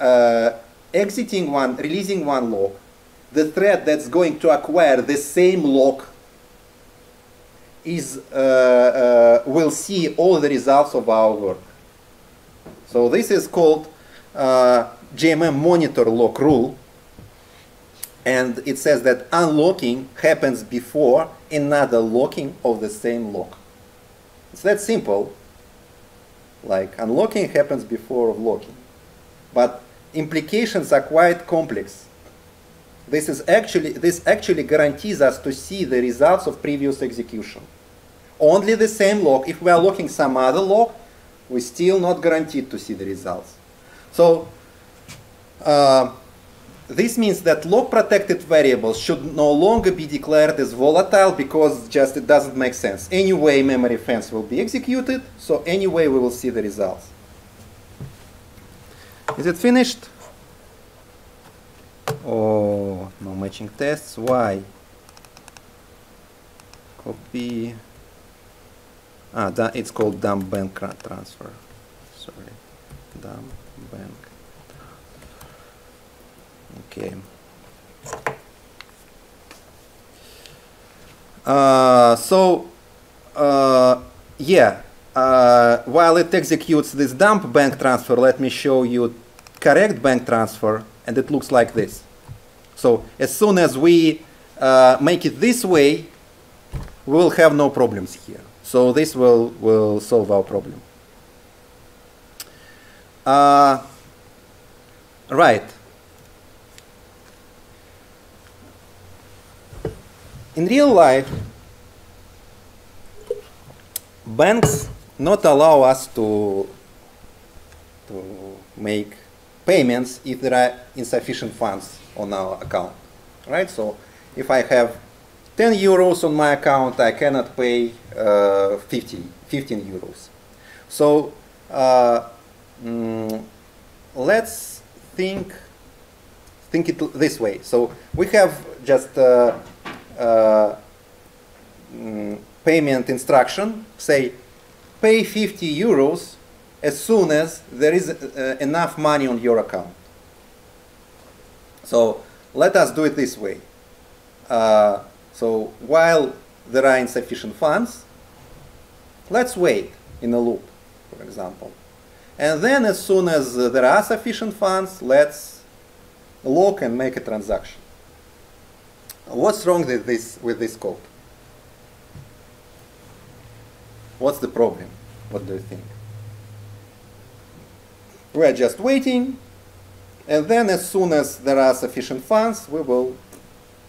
uh, exiting one, releasing one lock, the thread that's going to acquire the same lock is uh, uh, will see all the results of our work. So this is called uh, JMM monitor lock rule, and it says that unlocking happens before another locking of the same lock. It's that simple. Like unlocking happens before locking, but implications are quite complex. This is actually this actually guarantees us to see the results of previous execution. Only the same lock. If we are locking some other lock, we're still not guaranteed to see the results. So uh, this means that lock protected variables should no longer be declared as volatile because just it doesn't make sense. Anyway, memory fence will be executed, so anyway we will see the results. Is it finished? Oh, no matching tests. Why? Copy. Ah, that it's called dumb bank transfer. Sorry, dumb bank. Okay. Uh, so, uh, yeah, uh, while it executes this dumb bank transfer, let me show you correct bank transfer, and it looks like this. So as soon as we uh, make it this way, we will have no problems here. So this will, will solve our problem. Uh, right. In real life, banks not allow us to, to make payments if there are insufficient funds on our account, right? So if I have 10 euros on my account, I cannot pay uh, 50, 15 euros. So uh, mm, let's think think it this way. So we have just uh, payment instruction, say pay 50 euros as soon as there is uh, enough money on your account. So let us do it this way. Uh, so while there are insufficient funds, let's wait in a loop, for example. And then as soon as uh, there are sufficient funds, let's lock and make a transaction. What's wrong with this, with this code? What's the problem? What do you think? We're just waiting, and then as soon as there are sufficient funds, we will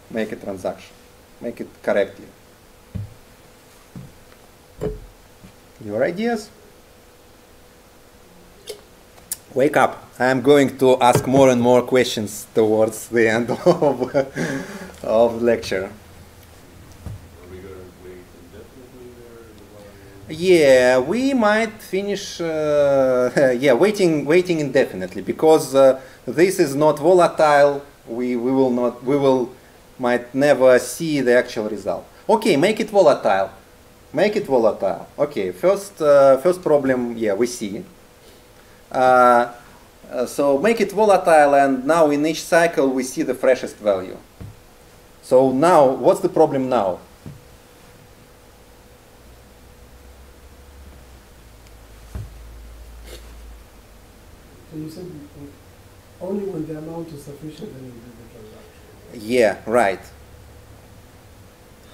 make a transaction, make it correctly. Your ideas? Wake up. I'm going to ask more and more questions towards the end of, of lecture. Are we gonna wait indefinitely there? Yeah, we might finish. Uh, yeah, waiting, waiting indefinitely because uh, this is not volatile. We we will not. We will might never see the actual result. Okay, make it volatile. Make it volatile. Okay, first uh, first problem. Yeah, we see. Uh, uh, so make it volatile, and now in each cycle we see the freshest value. So now, what's the problem now? So you said only when the amount is sufficient then you do the transaction. Yeah, right.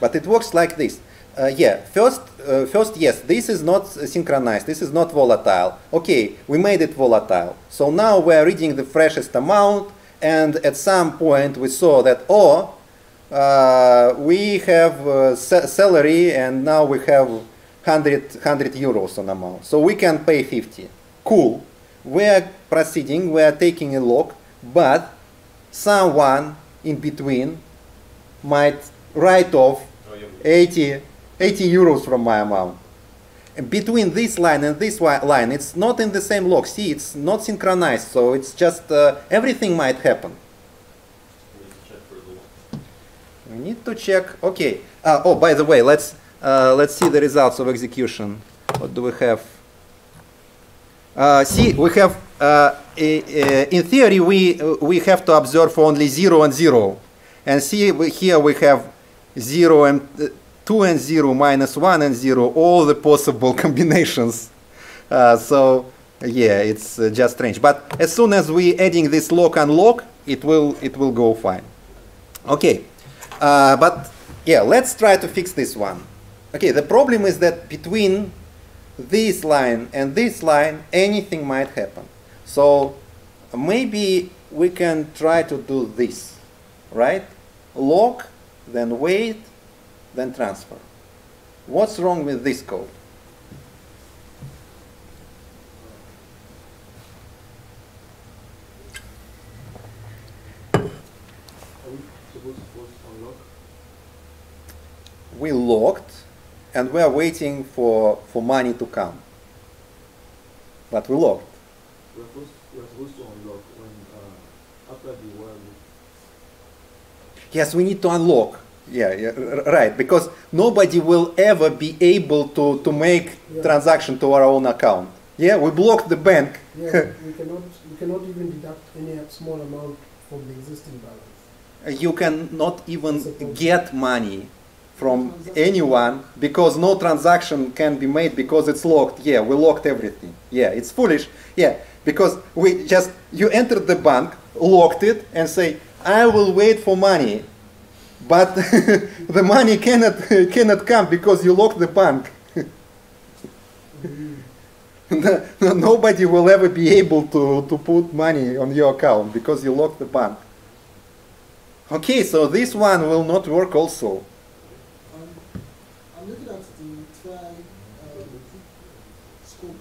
But it works like this. Uh, yeah, first, uh, first, yes, this is not synchronized. This is not volatile. Okay, we made it volatile. So now we're reading the freshest amount, and at some point we saw that oh, uh, we have uh, salary, and now we have 100, 100 euros on amount. So we can pay 50. Cool. We are proceeding. We are taking a lock, but someone in between might write off Oh, 80, 80 euros from my amount. And between this line and this line, it's not in the same log. See, it's not synchronized, so it's just uh, everything might happen. We need to check for the one. We need to check. Okay. Uh, oh, by the way, let's uh, let's see the results of execution. What do we have? uh, see, we have, uh, i- in theory, we, we have to observe only 0 and 0. And see, we, here we have 0 and uh, 2 and 0, minus 1 and 0, all the possible combinations. Uh, so, yeah, it's uh, just strange. But as soon as we adding this lock and lock, it will, it will go fine. Okay, uh, but yeah, let's try to fix this one. Okay, the problem is that between this line and this line, anything might happen. So maybe we can try to do this, right? Lock, then wait, then transfer. What's wrong with this code? We supposed to unlock? We locked and we are waiting for, for money to come. But we locked. We're supposed, we're supposed to unlock when, uh, after the while loop. Yes, we need to unlock. Yeah, yeah, r- r- right. Because nobody will ever be able to, to make Yeah. transaction to our own account. Yeah, we blocked the bank. Yeah, we cannot, we cannot even deduct any small amount from the existing balance. You cannot even get money from anyone because no transaction can be made because it's locked. Yeah, we locked everything. Yeah, it's foolish. Yeah, because we just you entered the bank, locked it, and say, "I will wait for money," but the money cannot cannot come because you locked the bank. No- no- Nobody will ever be able to, to put money on your account because you locked the bank. Okay, so this one will not work also. Um, I'm looking at the try uh, scope.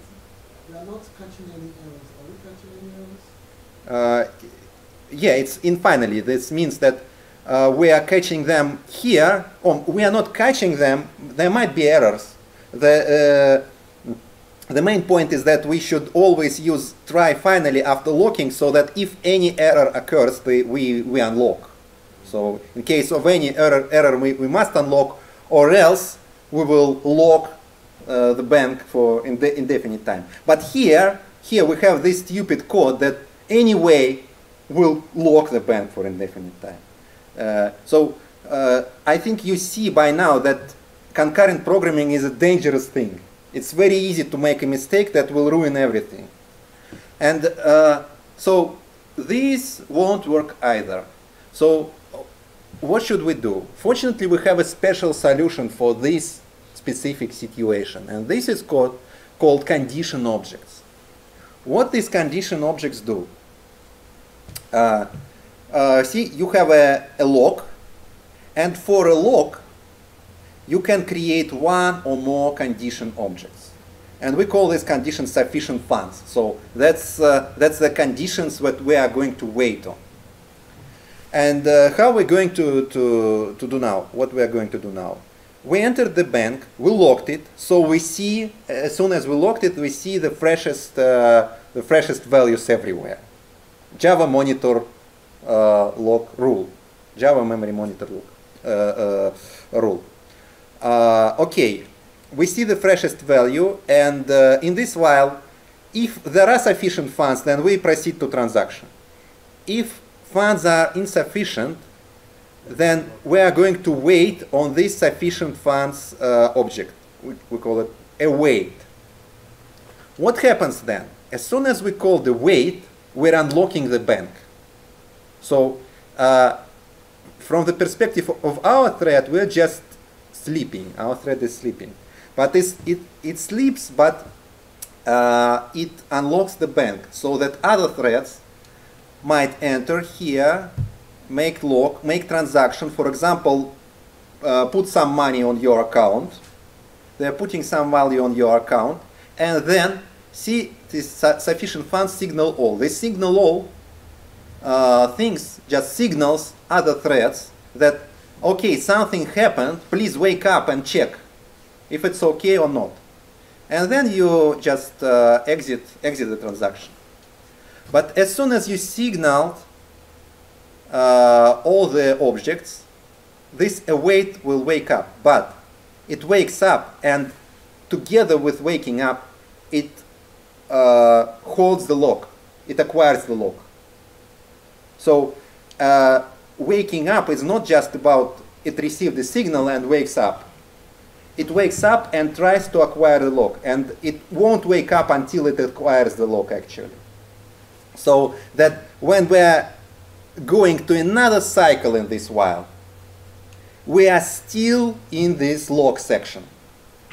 We are not catching any errors. Are we catching any errors? Uh, yeah, it's in finally. This means that uh, we are catching them here. Or we are not catching them. There might be errors. The, uh, the main point is that we should always use try finally after locking so that if any error occurs, we, we unlock. So in case of any error, error we, we must unlock or else we will lock uh, the bank for inde- indefinite time. But here, here we have this stupid code that anyway will lock the bank for indefinite time. Uh, so uh, I think you see by now that concurrent programming is a dangerous thing. It's very easy to make a mistake that will ruin everything. And uh, so these won't work either. So what should we do? Fortunately, we have a special solution for this specific situation, and this is called, called condition objects. What these condition objects do? Uh, uh, see, you have a, a lock, and for a lock, you can create one or more condition objects. And we call this condition sufficient funds. So that's, uh, that's the conditions that we are going to wait on. And uh, how we're going to, to, to do now? What we are going to do now? We entered the bank, we locked it, so we see, as soon as we locked it, we see the freshest, uh, the freshest values everywhere. Java monitor uh, lock rule, Java memory monitor look, uh, uh, rule. Uh, okay, we see the freshest value, and in this while, if there are sufficient funds, then we proceed to transaction. If funds are insufficient, then we are going to wait on this sufficient funds uh, object. We, we call it await. What happens then? As soon as we call the wait, we're unlocking the bank. So, uh, from the perspective of our thread, we're just sleeping. Our thread is sleeping. But it, it sleeps, but uh, it unlocks the bank so that other threads might enter here, make lock, make transaction. For example, uh, put some money on your account. They're putting some value on your account, and then see this su- sufficient funds signal all. They signal all uh, things, just signals other threads that okay, something happened. Please wake up and check if it's okay or not. And then you just uh, exit exit the transaction. But as soon as you signaled uh, all the objects, this await will wake up. But it wakes up, and together with waking up, it uh, holds the lock. It acquires the lock. So uh, waking up is not just about it received the signal and wakes up. It wakes up and tries to acquire the lock, and it won't wake up until it acquires the lock actually. So that when we're going to another cycle in this while, we are still in this lock section.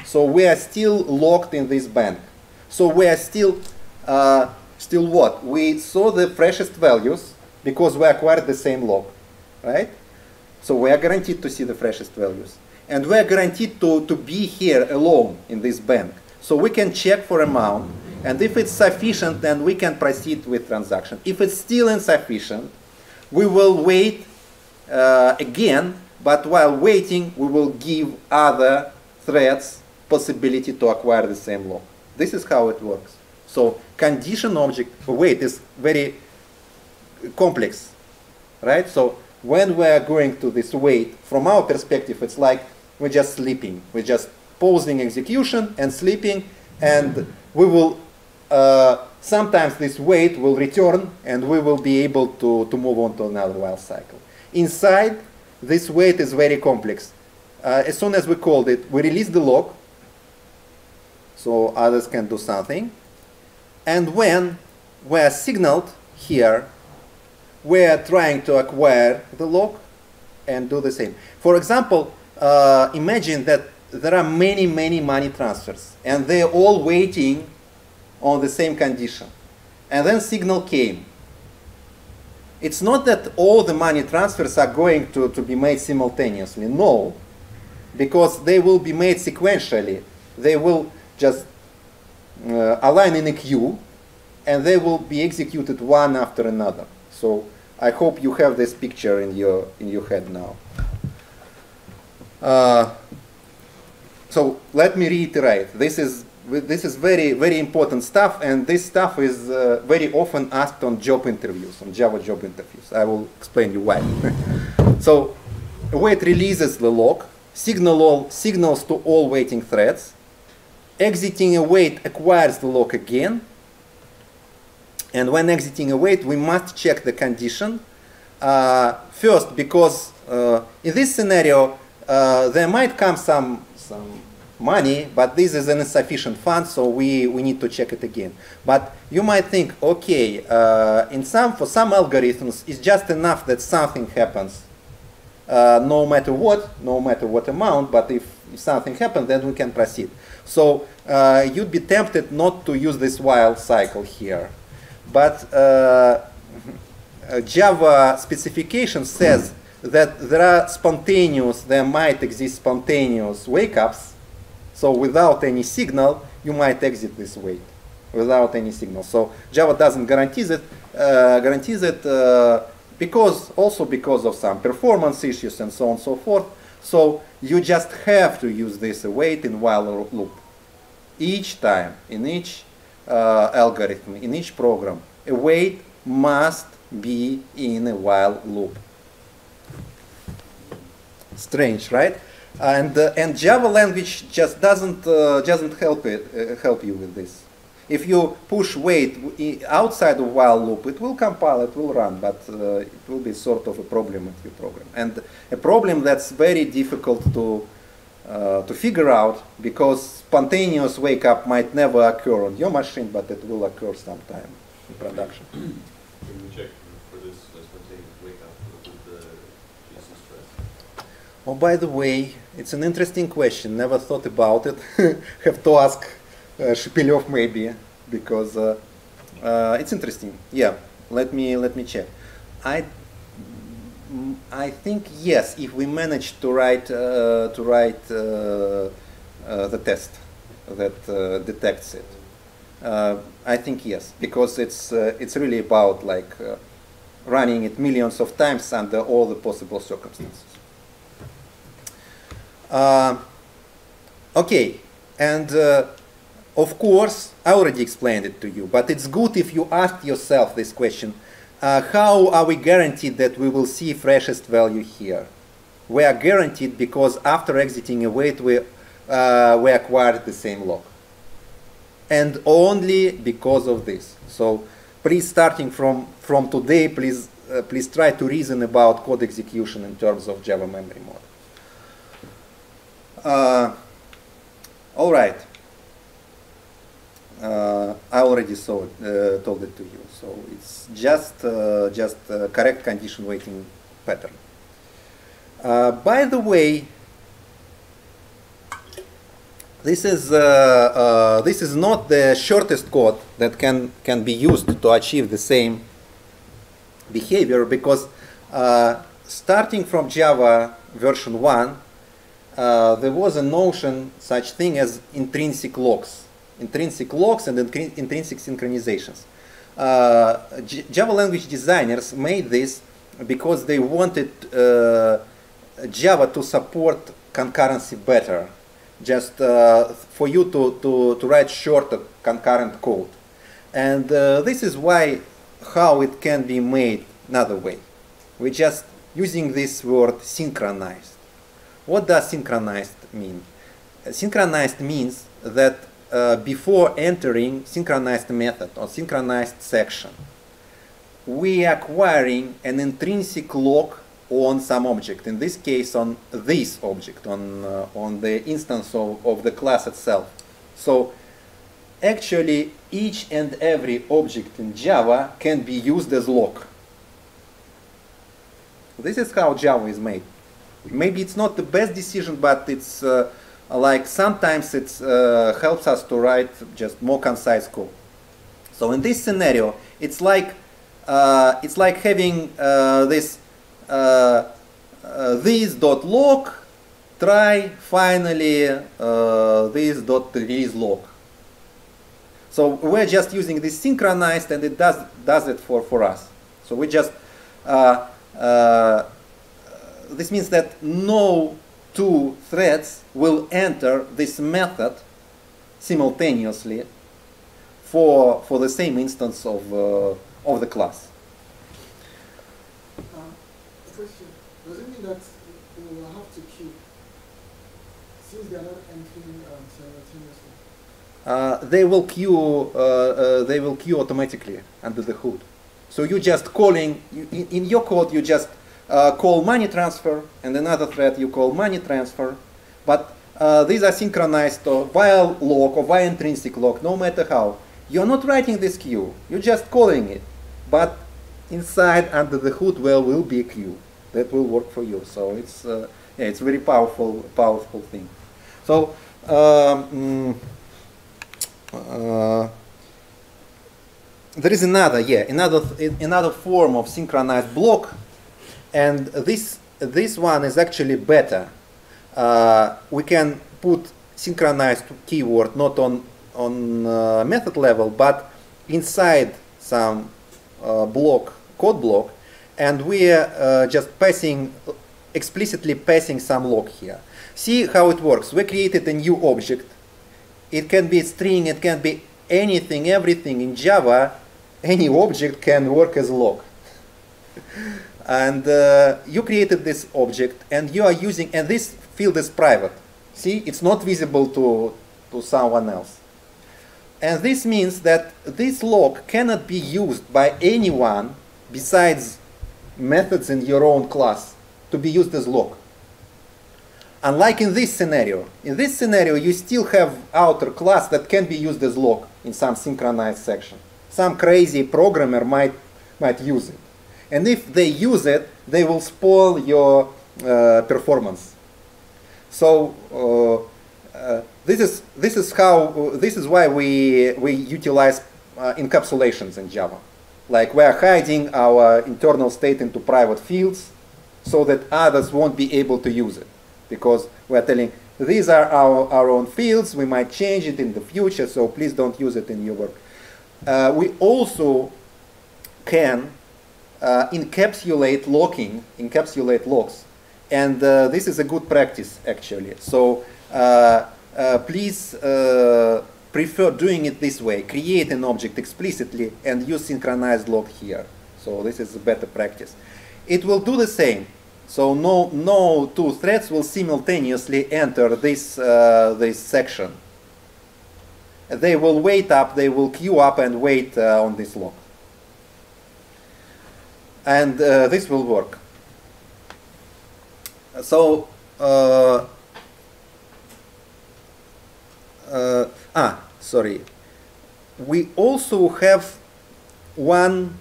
So we are still locked in this bank. So we are still, uh, still what? We saw the freshest values because we acquired the same lock, right? So we are guaranteed to see the freshest values. And we are guaranteed to, to be here alone in this bank. So we can check for amount. And if it's sufficient, then we can proceed with transaction. If it's still insufficient, we will wait uh, again, but while waiting, we will give other threads possibility to acquire the same lock. This is how it works. So condition object, wait is very complex, right? So when we are going to this wait, from our perspective, it's like we're just sleeping. We're just pausing execution and sleeping, and we will, uh, sometimes this wait will return, and we will be able to, to move on to another while cycle. Inside, this wait is very complex. Uh, as soon as we called it, we release the lock, so others can do something. And when we are signaled here, we are trying to acquire the lock and do the same. For example, uh, imagine that there are many, many money transfers, and they're all waiting on the same condition. And then signal came. It's not that all the money transfers are going to, to be made simultaneously. No, because they will be made sequentially. They will just uh, align in a queue, and they will be executed one after another. So I hope you have this picture in your in your head now. Uh, so let me reiterate. This is this is very very important stuff, and this stuff is uh, very often asked on job interviews, on Java job interviews. I will explain you why. so wait releases the lock, signal all, signals to all waiting threads. Exiting await acquires the lock again, and when exiting await, we must check the condition. Uh, first, because uh, in this scenario, uh, there might come some, some money, but this is an insufficient fund, so we, we need to check it again. But you might think, okay, uh, in some, for some algorithms, it's just enough that something happens, uh, no matter what, no matter what amount, but if, if something happens, then we can proceed. So uh, you'd be tempted not to use this while cycle here. But uh, Java specification says that there are spontaneous, there might exist spontaneous wake-ups. So without any signal, you might exit this wait without any signal. So Java doesn't guarantee that, uh, guarantees it uh, because also because of some performance issues and so on and so forth. So you just have to use this await in while loop each time in each uh, algorithm, in each program, a wait must be in a while loop. Strange, right? And uh, and Java language just doesn't uh, doesn't help it uh, help you with this. If you push wait outside of while loop, it will compile, it will run, but uh, it will be sort of a problem with your program, and a problem that's very difficult to uh, to figure out because spontaneous wake up might never occur on your machine, but it will occur sometime in production. Can we check for this uh, spontaneous wake up with the GC stress? Oh, by the way, it's an interesting question. Never thought about it. Have to ask uh, Shipilev maybe because uh, uh, it's interesting. Yeah, let me let me check. I Mm, I think yes, if we manage to write uh, to write uh, uh, the test that uh, detects it, I think yes, because it's it's really about like running it millions of times under all the possible circumstances. Okay, and of course, I already explained it to you, but it's good if you ask yourself this question uh, how are we guaranteed that we will see freshest value here? We are guaranteed because after exiting await, we, uh, we acquired the same lock. and only because of this. So please, starting from, from today, please, uh, please try to reason about code execution in terms of Java memory model. Uh, all right. Uh, I already saw it, uh, told it to you. So it's just uh, just correct condition waiting pattern. Uh, by the way, this is uh, this is not the shortest code that can can be used to achieve the same behavior because starting from Java version one, uh, there was a notion such thing as intrinsic locks, intrinsic locks and intrin- intrinsic synchronizations. Uh, Java language designers made this because they wanted uh, Java to support concurrency better, just uh, for you to, to, to write shorter concurrent code. And uh, this is why how it can be made another way. We're just using this word synchronized. What does synchronized mean? Synchronized means that uh, before entering synchronized method or synchronized section, we are acquiring an intrinsic lock on some object. In this case, on this object, on uh, on the instance of, of the class itself. So actually, each and every object in Java can be used as lock. This is how Java is made. Maybe it's not the best decision, but it's uh, like sometimes it uh, helps us to write just more concise code. So in this scenario, it's like uh, it's like having uh, this uh, uh, this dot log try finally this dot release log. So we're just using this synchronized, and it does does it for for us. So we just uh, uh, this means that no two threads will enter this method simultaneously for for the same instance of uh, of the class. Uh, question. Does it mean that we will have to queue since they are not entering um, simultaneously? Uh, they will queue uh, uh, they will queue automatically under the hood. So you just calling you, in, in your code you just uh, call money transfer and another thread you call money transfer, but uh, these are synchronized or via lock or via intrinsic lock, no matter how. You're not writing this queue, you're just calling it, but inside under the hood well will be a queue that will work for you. So it's uh, yeah, it's very powerful powerful thing. So. Um, mm, uh, there is another, yeah, another another form of synchronized block, and this this one is actually better. Uh, we can put synchronized keyword not on on uh, method level, but inside some uh, block code block, and we are uh, just passing explicitly passing some lock here. See how it works. We created a new object it can be string, it can be anything, everything in Java, any object can work as log. And uh, you created this object and you are using, and this field is private. See, it's not visible to, to someone else. And this means that this log cannot be used by anyone besides methods in your own class to be used as log. Unlike in this scenario, in this scenario you still have outer class that can be used as log in some synchronized section. Some crazy programmer might, might use it. And if they use it, they will spoil your uh, performance. So uh, uh, this is this is how this is why we we utilize uh, encapsulations in Java. Like we are hiding our internal state into private fields, so that others won't be able to use it because we're telling these are our, our own fields, we might change it in the future, so please don't use it in your work. Uh, we also can uh, encapsulate locking, encapsulate locks, and uh, this is a good practice actually. So uh, uh, please uh, prefer doing it this way, create an object explicitly and use synchronized lock here. So this is a better practice. It will do the same. So no, no two threads will simultaneously enter this, this section. they will wait up, they will queue up and wait on this lock. And uh, this will work. So, uh, uh, ah, sorry. We also have one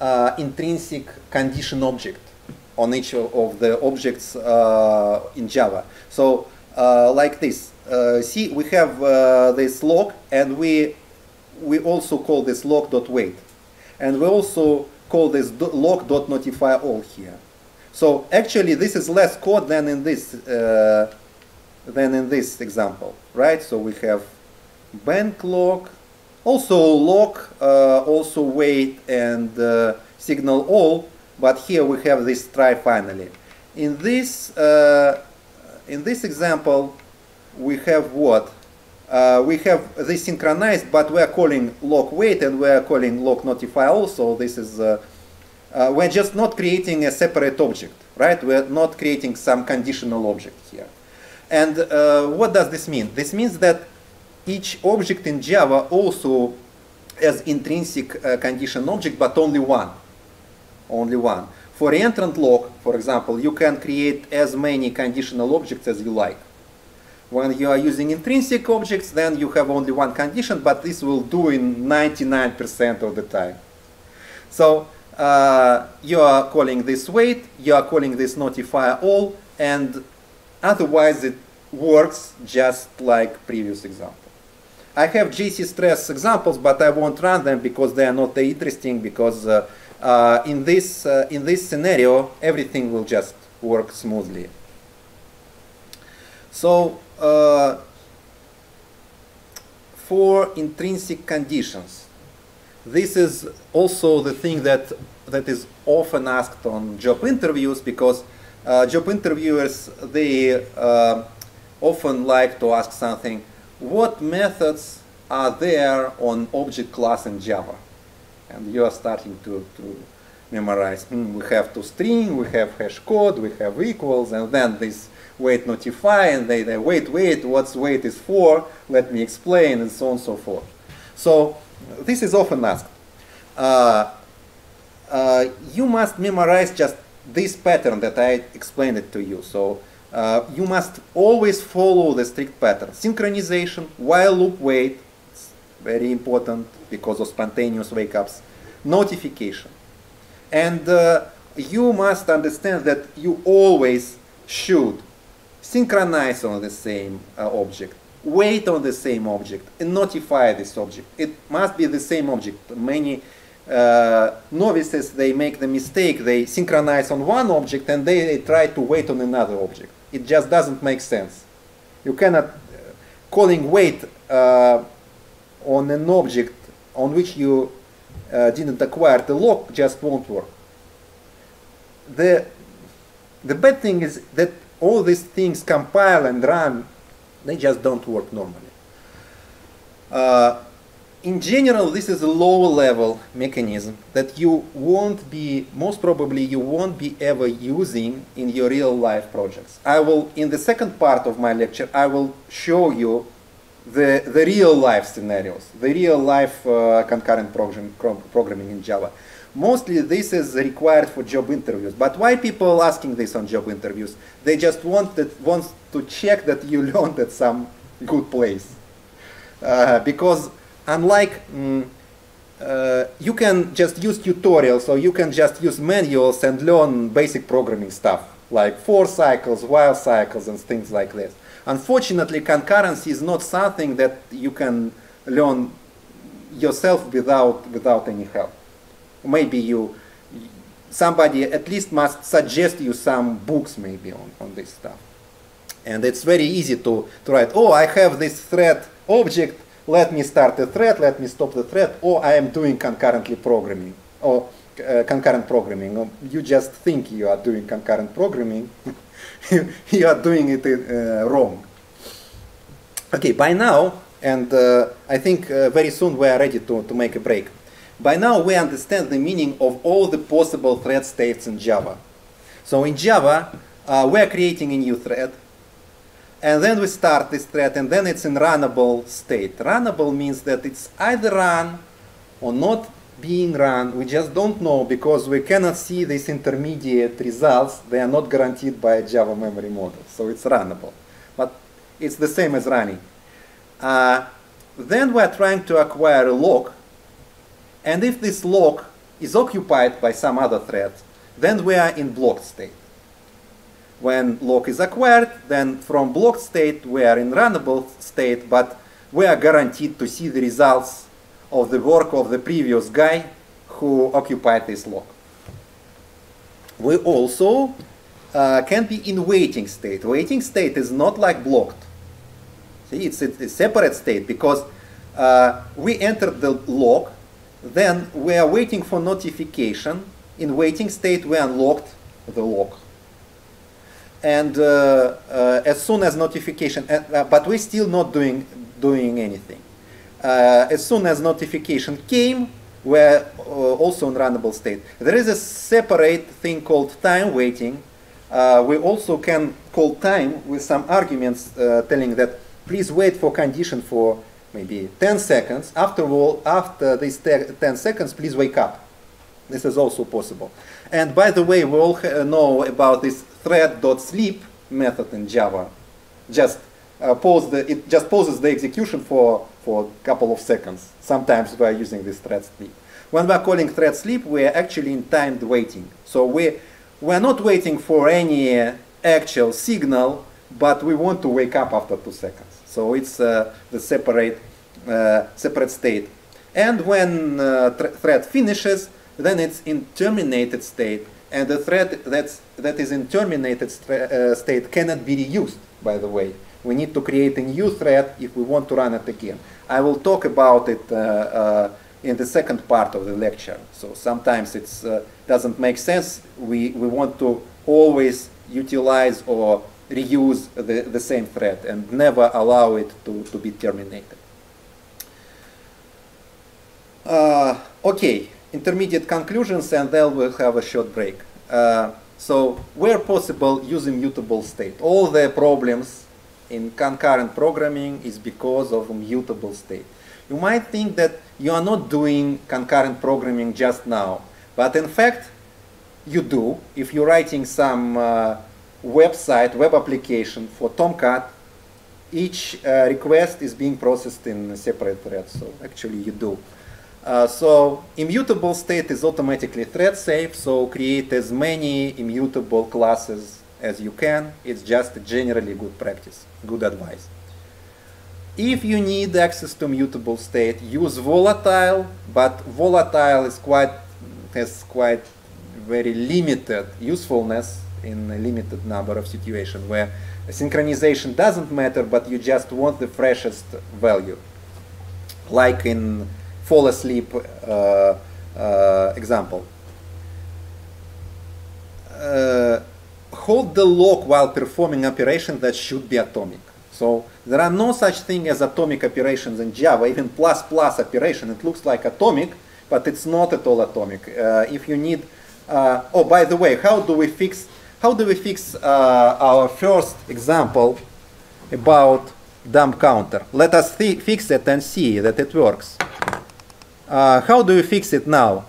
uh, intrinsic condition object on each of, the objects uh, in Java. So, uh, like this. See, we have this log, and we we also call this log.wait, and we also call this log.notify all here. So actually, this is less code than in this uh, than in this example, right? So we have bank log, also log, uh, also wait and uh, signal all, but here we have this try finally. In this uh, in this example, we have what? Uh, we have this synchronized, but we are calling log wait and we are calling log notify also. This is uh, uh, we're just not creating a separate object, right? We're not creating some conditional object here. And uh, what does this mean? This means that each object in Java also has intrinsic uh, condition object, but only one. Only one. For entrant log, for example, you can create as many conditional objects as you like. When you are using intrinsic objects, then you have only one condition, but this will do in 99% of the time. So uh, you are calling this wait, you are calling this notify all, and otherwise it works just like previous example. I have JCStress examples, but I won't run them because they are not interesting because uh, uh, in, this, uh, in this scenario, everything will just work smoothly. So uh, for intrinsic conditions, this is also the thing that that is often asked on job interviews because uh, job interviewers they uh, often like to ask something what methods are there on object class in java? And you are starting to, to memorize hmm, we have to string we have hash code we have equals and then this wait notify and they, they wait wait what's wait is for let me explain and so on and so forth so this is often asked uh, uh, you must memorize just this pattern that I explained it to you. So uh, you must always follow the strict pattern. Synchronization, while loop wait, it's very important because of spontaneous wake-ups. Notification. And uh, you must understand that you always should synchronize on the same uh, object, wait on the same object, and notify this object. It must be the same object. Many uh, novices they make the mistake. They synchronize on one object and they, they, try to wait on another object. It just doesn't make sense. You cannot uh, calling wait uh, on an object on which you uh, didn't acquire the lock just won't work. The the bad thing is that all these things compile and run they just don't work normally uh, in general, this is a lower level mechanism that you won't be, most probably you won't be ever using in your real life projects. I will, in the second part of my lecture, I will show you the, the real life scenarios, the real life uh, concurrent program, programming in Java. Mostly this is required for job interviews. But why people asking this on job interviews? They just want, that, want to check that you learned at some good place. Uh, because unlike mm, uh, you can just use tutorials or you can just use manuals and learn basic programming stuff like for cycles, while cycles and things like this. Unfortunately, concurrency is not something that you can learn yourself without, without any help. Maybe you, somebody at least must suggest you some books maybe on, on this stuff. And it's very easy to, to write, oh, I have this thread object, let me start a thread, let me stop the thread, or I am doing concurrently programming, or uh, concurrent programming. Or you just think you are doing concurrent programming, you are doing it uh, wrong. Okay, by now, and uh, I think uh, very soon we are ready to, to make a break. By now we understand the meaning of all the possible thread states in Java. So in Java, uh, we are creating a new thread. and then we start this thread, and then it's in runnable state. Runnable means that it's either run or not being run. We just don't know because we cannot see these intermediate results. They are not guaranteed by Java memory model, so it's runnable. But it's the same as running. Uh, then we're trying to acquire a lock, and if this lock is occupied by some other thread, then we are in blocked state. When lock is acquired, then from blocked state we are in runnable state, but we are guaranteed to see the results of the work of the previous guy who occupied this lock. We also uh, can be in waiting state. Waiting state is not like blocked. See, it's a, a separate state because uh, we entered the lock, then we are waiting for notification. In waiting state, we unlocked the lock. And uh, uh, as soon as notification, uh, but we're still not doing, doing anything. Uh, as soon as notification came, we're uh, also in runnable state. There is a separate thing called time waiting. Uh, we also can call time with some arguments telling that please wait for condition for maybe 10 seconds. After all, after these 10 seconds, please wake up. This is also possible. And by the way, we all know about this thread.sleep method in Java. Just uh, pause the, it just pauses the execution for, for a couple of seconds. Sometimes we are using this thread sleep. When we are calling thread sleep, we are actually in timed waiting. So we, we are not waiting for any actual signal, but we want to wake up after two seconds. So it's uh, the separate, uh, separate state. And when uh, thread finishes, then it's in terminated state. And the thread that's, that is in terminated uh, state cannot be reused, by the way. We need to create a new thread if we want to run it again. I will talk about it uh, uh, in the second part of the lecture. So sometimes it doesn't make sense. We, we want to always utilize or reuse the, the same thread and never allow it to, to be terminated. Uh, okay, intermediate conclusions and then we'll have a short break. Uh, so where possible use immutable state. All the problems in concurrent programming is because of immutable state. You might think that you are not doing concurrent programming just now, but in fact you do if you're writing some uh, website, web application for Tomcat, each uh, request is being processed in separate thread. So actually you do. Uh, so immutable state is automatically thread safe. So create as many immutable classes as you can. It's just generally good practice, good advice. If you need access to mutable state, use volatile, but volatile is quite has quite very limited usefulness in a limited number of situations where synchronization doesn't matter, but you just want the freshest value. Like in fall asleep uh, uh, example. Uh, hold the lock while performing operations that should be atomic. So there are no such thing as atomic operations in Java, even plus plus operation. It looks like atomic, but it's not at all atomic. Uh, if you need, uh, oh, by the way, how do we fix how do we fix uh, our first example about dumb counter? Let us fix it and see that it works. Uh, how do we fix it now?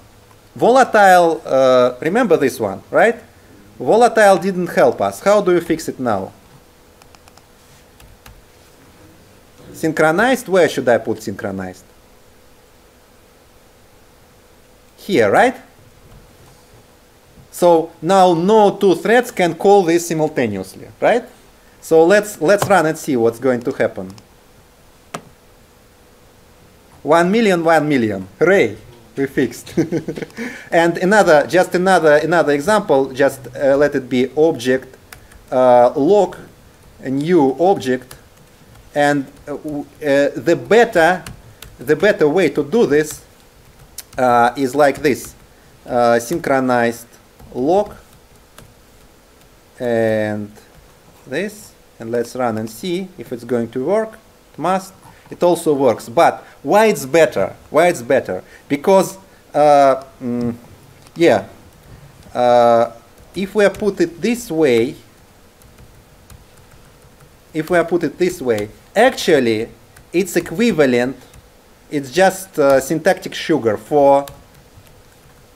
Volatile, uh, remember this one, right? Volatile didn't help us. How do we fix it now? Synchronized, where should I put synchronized? Here, right? So now no two threads can call this simultaneously, right? So let's let's run and see what's going to happen. One million, one million. Hooray! We fixed. and another, just another another example. Just uh, let it be object uh, lock a new object, and uh, uh the better the better way to do this uh, is like this: uh, synchronized lock and this and let's run and see if it's going to work. It must. It also works. But why it's better? Why it's better? Because uh, mm, yeah uh, if we put it this way if I put it this way, actually it's equivalent, it's just uh, syntactic sugar for,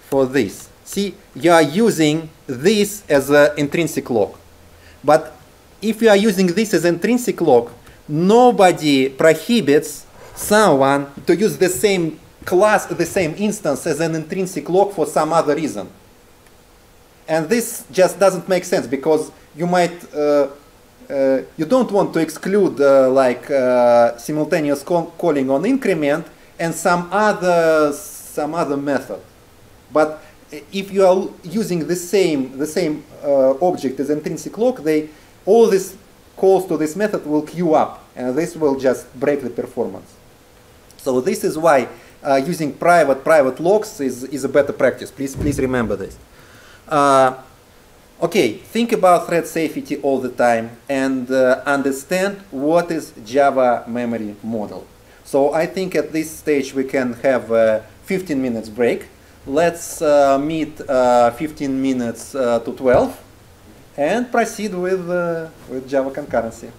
for this. See, you are using this as an intrinsic lock. But if you are using this as an intrinsic lock, nobody prohibits someone to use the same class, the same instance as an intrinsic lock for some other reason. And this just doesn't make sense because you might, uh, uh, you don't want to exclude uh, like uh, simultaneous call- calling on increment and some other, some other method. But if you are using the same, the same uh, object as intrinsic lock, they, all these calls to this method will queue up and this will just break the performance. So this is why uh, using private private locks is, is a better practice. Please please remember this. Uh, okay, think about thread safety all the time and uh, understand what is Java memory model. So I think at this stage we can have a 15 minutes break. Let's uh, meet uh, 15 minutes uh, to 12 and proceed with, with Java concurrency.